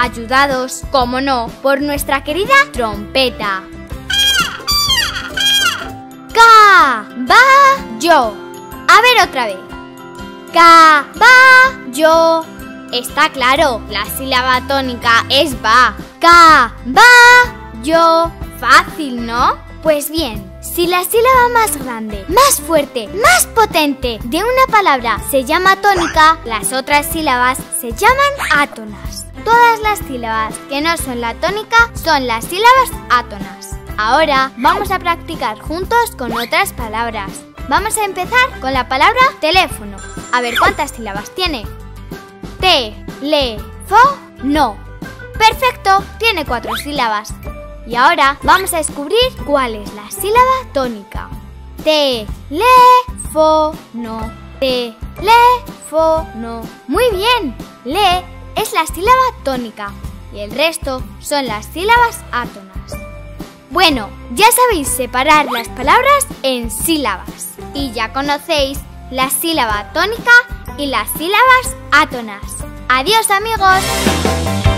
ayudados, como no, por nuestra querida trompeta. Caballo. A ver otra vez. Caballo. Está claro, la sílaba tónica es va. Caballo. Fácil, ¿no? Pues bien, si la sílaba más grande, más fuerte, más potente de una palabra se llama tónica, las otras sílabas se llaman átonas. Todas las sílabas que no son la tónica son las sílabas átonas. Ahora vamos a practicar juntos con otras palabras. Vamos a empezar con la palabra teléfono. A ver cuántas sílabas tiene. Te, le, fo, no. Perfecto, tiene cuatro sílabas. Y ahora vamos a descubrir cuál es la sílaba tónica. Te, le, fo, no. Te, le, fo, no. Muy bien, le es la sílaba tónica y el resto son las sílabas átonas. Bueno, ya sabéis separar las palabras en sílabas y ya conocéis la sílaba tónica y las sílabas átonas. Adiós amigos.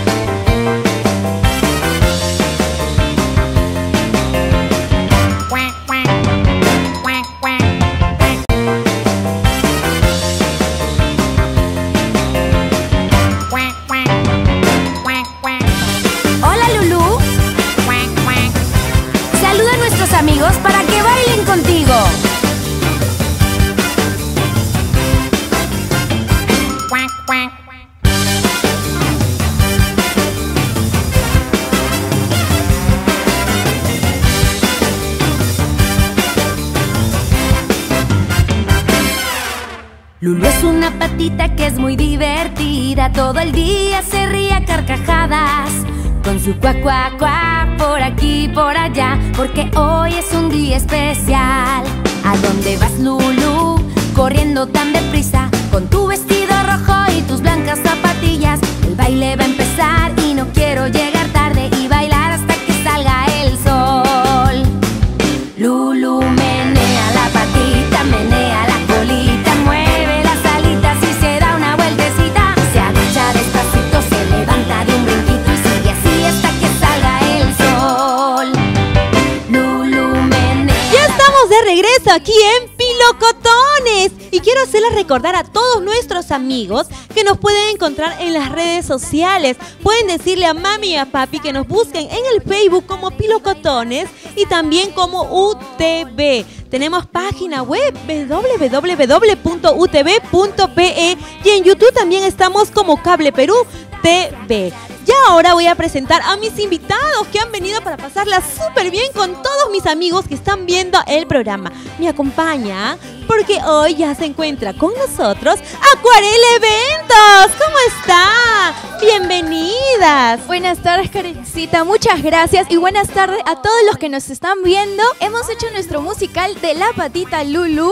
Patita que es muy divertida. Todo el día se ríe a carcajadas. Con su cuac cuac cuac por aquí por allá. Porque hoy es un día especial. ¿A dónde vas, Lulu? Corriendo tan deprisa. Con tu vestido rojo y tus blancas zapatillas. Aquí en Pilocotones y quiero hacerles recordar a todos nuestros amigos que nos pueden encontrar en las redes sociales. Pueden decirle a mami y a papi que nos busquen en el Facebook como Pilocotones y también como UTV. Tenemos página web www.utv.pe y en YouTube también estamos como Cable Perú TV. Ya ahora voy a presentar a mis invitados que han venido para pasarla súper bien con todos mis amigos que están viendo el programa. Me acompaña porque hoy ya se encuentra con nosotros Acuarela Eventos. ¿Cómo está? Bienvenidas. Buenas tardes, Karencita. Muchas gracias. Y buenas tardes a todos los que nos están viendo. Hemos hecho nuestro musical de La Patita Lulu.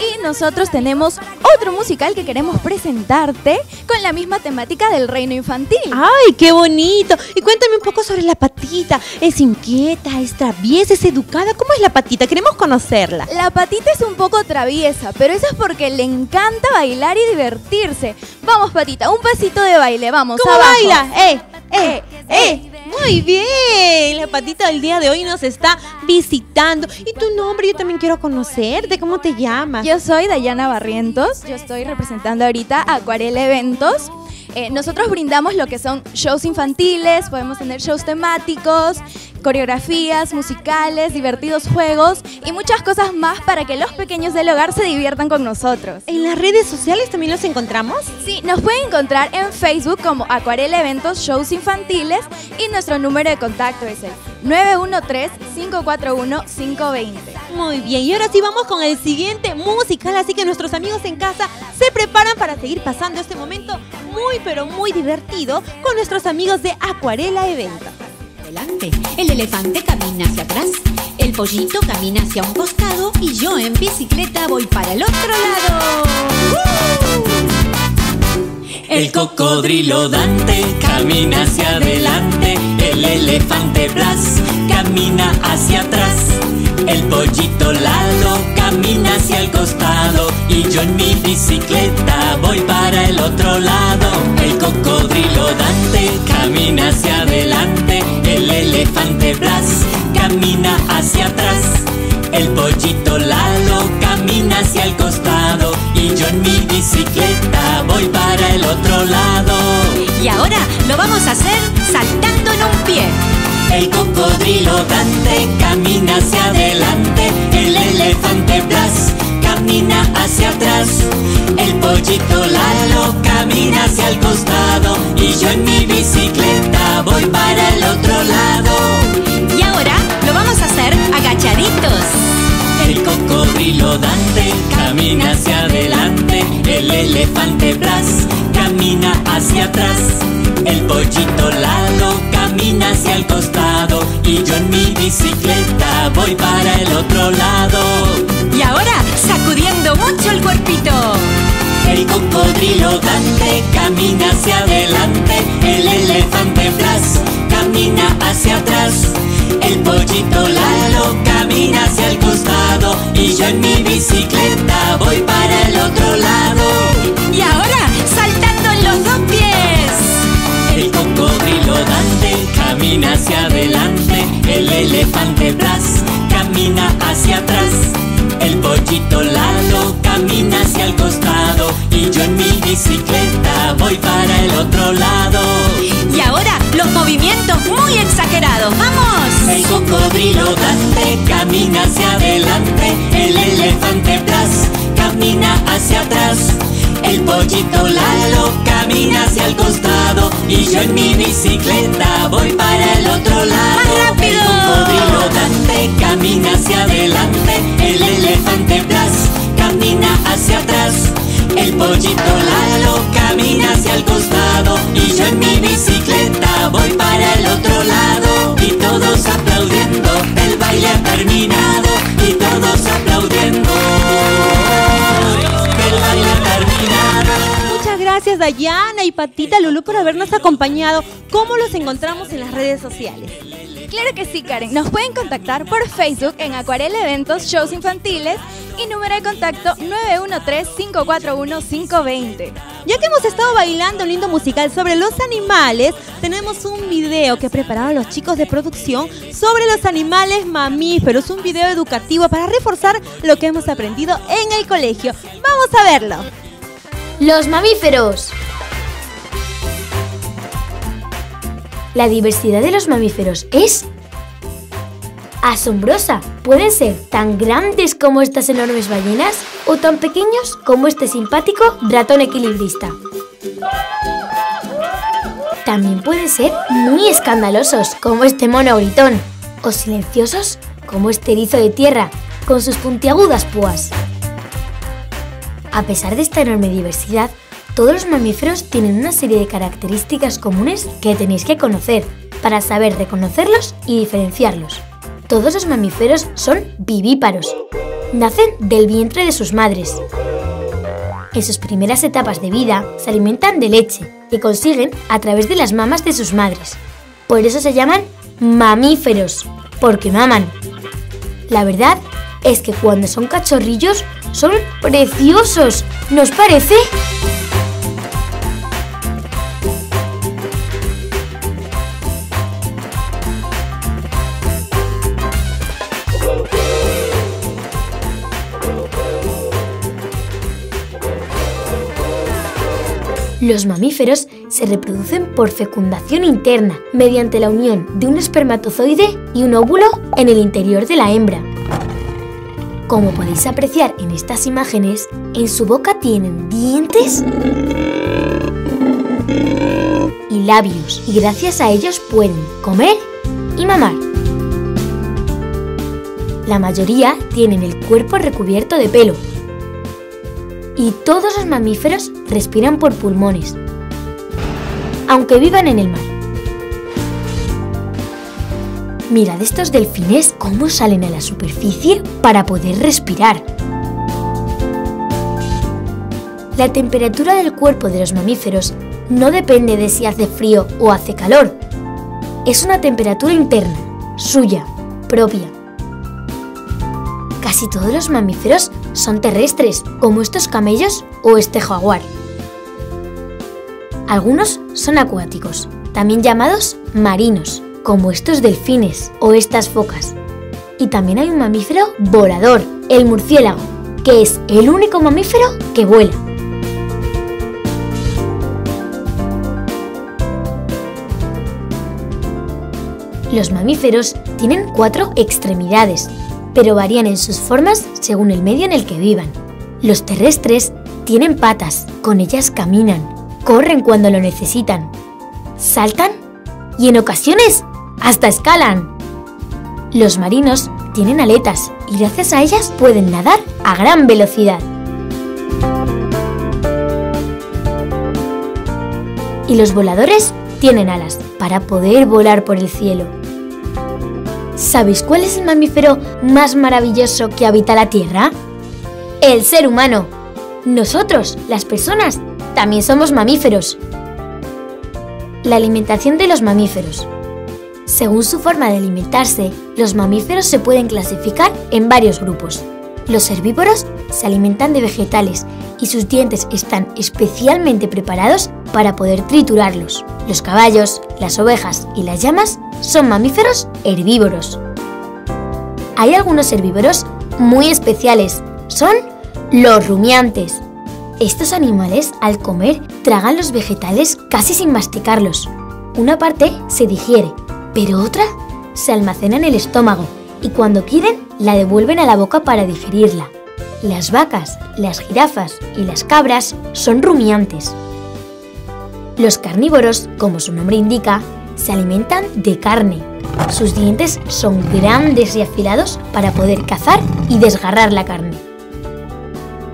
Y nosotros tenemos otro musical que queremos presentarte con la misma temática del reino infantil. ¡Ay, qué bonito! Y cuéntame un poco sobre la patita. ¿Es inquieta, es traviesa, es educada? ¿Cómo es la patita? Queremos conocerla. La patita es un poco traviesa, pero eso es porque le encanta bailar y divertirse. Vamos, patita, un pasito de baile, vamos. ¿Cómo abajo. baila? ¡Eh, eh, eh! Muy bien, la patita del día de hoy nos está visitando. ¿Y tu nombre? Yo también quiero conocerte. ¿Cómo te llamas? Yo soy Dayana Barrientos, yo estoy representando ahorita Acuarela Eventos. Eh, nosotros brindamos lo que son shows infantiles, podemos tener shows temáticos, coreografías, musicales, divertidos juegos y muchas cosas más para que los pequeños del hogar se diviertan con nosotros. ¿En las redes sociales también los encontramos? Sí, nos pueden encontrar en Facebook como Acuarela Eventos Shows Infantiles y nuestro número de contacto es el 913-541-520. Muy bien, y ahora sí vamos con el siguiente musical, así que nuestros amigos en casa se preparan para seguir pasando este momento muy pero muy divertido con nuestros amigos de Acuarela Eventos. Adelante, el elefante camina hacia atrás, el pollito camina hacia un costado y yo en bicicleta voy para el otro lado. El cocodrilo Dante camina hacia adelante, el elefante Blas camina hacia atrás, el pollito Lalo camina hacia el costado y yo en mi bicicleta voy para el otro lado. El cocodrilo Dante camina hacia adelante, el elefante Blas camina hacia atrás, el pollito Lalo hacia el costado y yo en mi bicicleta voy para el otro lado. Y ahora lo vamos a hacer saltando en un pie. El cocodrilo Dante camina hacia adelante, el elefante Blas camina hacia atrás, el pollito Lalo camina hacia el costado y yo en mi bicicleta voy para el otro lado. Cocodrilo Dante camina hacia adelante, el elefante Blas camina hacia atrás, el pollito Lalo camina hacia el costado y yo en mi bicicleta voy para el otro lado. Y ahora sacudiendo mucho el cuerpito. El cocodrilo Dante camina hacia adelante, el elefante Blas camina hacia atrás, el pollito Lalo camina hacia el costado y yo en mi bicicleta voy para el otro lado. Y ahora saltando en los dos pies. El cocodrilo Dante camina hacia adelante, el elefante Blas camina hacia atrás, el pollito Lalo camina hacia el costado y yo en mi bicicleta voy para el otro lado. Y ahora los movimientos muy exagerados. ¡Vamos! El cocodrilo Dante camina hacia adelante, el elefante Blas camina hacia atrás, el pollito Lalo camina hacia el costado y yo en mi bicicleta voy para el otro lado. ¡Más rápido! El cocodrilo Dante camina hacia adelante, el elefante Blas camina hacia atrás, el pollito Lalo camina hacia el costado y yo en mi bicicleta voy para el otro lado y todos aplaudiendo, el baile ha terminado y todos aplaudiendo. El baile ha terminado. Muchas gracias Dayana y Patita Lulu por habernos acompañado. ¿Cómo los encontramos en las redes sociales? Claro que sí, Karen. Nos pueden contactar por Facebook en Acuarela Eventos Shows Infantiles y número de contacto 913-541-520. Ya que hemos estado bailando un lindo musical sobre los animales, tenemos un video que prepararon los chicos de producción sobre los animales mamíferos, un video educativo para reforzar lo que hemos aprendido en el colegio. Vamos a verlo. Los mamíferos. La diversidad de los mamíferos es asombrosa. Pueden ser tan grandes como estas enormes ballenas o tan pequeños como este simpático ratón equilibrista. También pueden ser muy escandalosos como este mono gritón o silenciosos como este erizo de tierra con sus puntiagudas púas. A pesar de esta enorme diversidad, todos los mamíferos tienen una serie de características comunes que tenéis que conocer para saber reconocerlos y diferenciarlos. Todos los mamíferos son vivíparos. Nacen del vientre de sus madres. En sus primeras etapas de vida se alimentan de leche que consiguen a través de las mamas de sus madres. Por eso se llaman mamíferos, porque maman. La verdad es que cuando son cachorrillos son preciosos, ¿nos parece? Los mamíferos se reproducen por fecundación interna, mediante la unión de un espermatozoide y un óvulo en el interior de la hembra. Como podéis apreciar en estas imágenes, en su boca tienen dientes y labios, y gracias a ellos pueden comer y mamar. La mayoría tienen el cuerpo recubierto de pelo. Y todos los mamíferos respiran por pulmones, aunque vivan en el mar. Mirad estos delfines cómo salen a la superficie para poder respirar. La temperatura del cuerpo de los mamíferos no depende de si hace frío o hace calor. Es una temperatura interna, suya, propia. Casi todos los mamíferos son terrestres, como estos camellos o este jaguar. Algunos son acuáticos, también llamados marinos, como estos delfines o estas focas. Y también hay un mamífero volador, el murciélago, que es el único mamífero que vuela. Los mamíferos tienen cuatro extremidades, pero varían en sus formas según el medio en el que vivan. Los terrestres tienen patas, con ellas caminan, corren cuando lo necesitan, saltan y en ocasiones hasta escalan. Los marinos tienen aletas y gracias a ellas pueden nadar a gran velocidad. Y los voladores tienen alas para poder volar por el cielo. ¿Sabéis cuál es el mamífero más maravilloso que habita la Tierra? El ser humano. Nosotros, las personas, también somos mamíferos. La alimentación de los mamíferos. Según su forma de alimentarse, los mamíferos se pueden clasificar en varios grupos. Los herbívoros se alimentan de vegetales y sus dientes están especialmente preparados para poder triturarlos. Los caballos, las ovejas y las llamas son mamíferos herbívoros. Hay algunos herbívoros muy especiales. Son los rumiantes. Estos animales, al comer, tragan los vegetales casi sin masticarlos. Una parte se digiere, pero otra se almacena en el estómago y cuando quieren la devuelven a la boca para digerirla. Las vacas, las jirafas y las cabras son rumiantes. Los carnívoros, como su nombre indica, se alimentan de carne. Sus dientes son grandes y afilados para poder cazar y desgarrar la carne.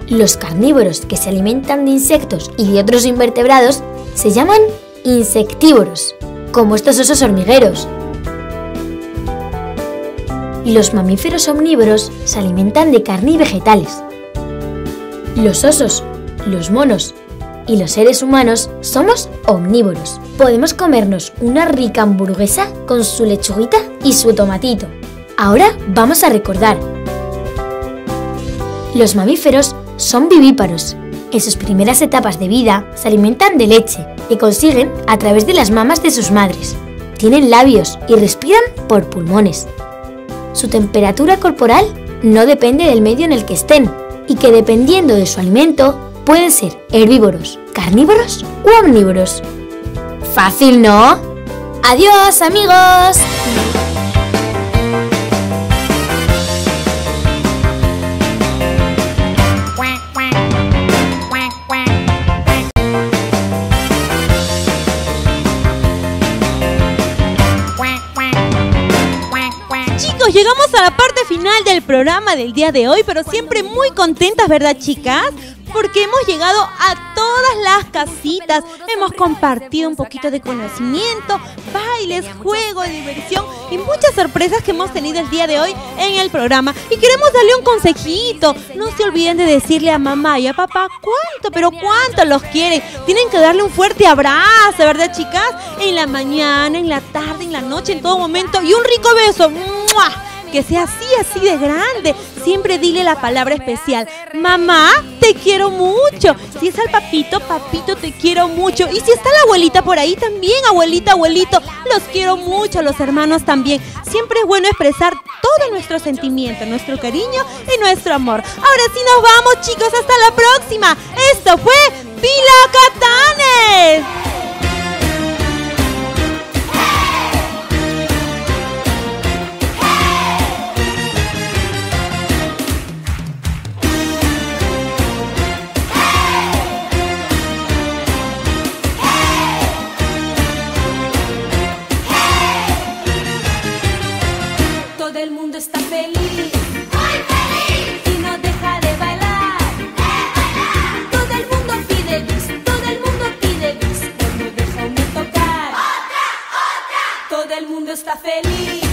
Los carnívoros que se alimentan de insectos y de otros invertebrados se llaman insectívoros, como estos osos hormigueros. Los mamíferos omnívoros se alimentan de carne y vegetales. Los osos, los monos y los seres humanos somos omnívoros. Podemos comernos una rica hamburguesa con su lechuguita y su tomatito. Ahora vamos a recordar. Los mamíferos son vivíparos. En sus primeras etapas de vida se alimentan de leche que consiguen a través de las mamas de sus madres. Tienen labios y respiran por pulmones. Su temperatura corporal no depende del medio en el que estén y que dependiendo de su alimento pueden ser herbívoros, carnívoros u omnívoros. Fácil, ¿no? Adiós, amigos. Chicos, llegamos a la parte final del programa del día de hoy, pero siempre muy contentas, ¿verdad, chicas? Porque hemos llegado a todas las casitas, hemos compartido un poquito de conocimiento, bailes, juego, diversión y muchas sorpresas que hemos tenido el día de hoy en el programa. Y queremos darle un consejito. No se olviden de decirle a mamá y a papá cuánto, pero cuánto los quieren. Tienen que darle un fuerte abrazo, ¿verdad, chicas? En la mañana, en la tarde, en la noche, en todo momento. Y un rico beso. ¡Mua! Que sea así, así de grande. Siempre dile la palabra especial. Mamá, te quiero mucho. Si es al papito, papito, te quiero mucho. Y si está la abuelita por ahí también, abuelita, abuelito, los quiero mucho, los hermanos también. Siempre es bueno expresar todo nuestro sentimiento, nuestro cariño y nuestro amor. Ahora sí nos vamos, chicos, hasta la próxima. Esto fue Vila Catanes. Está feliz.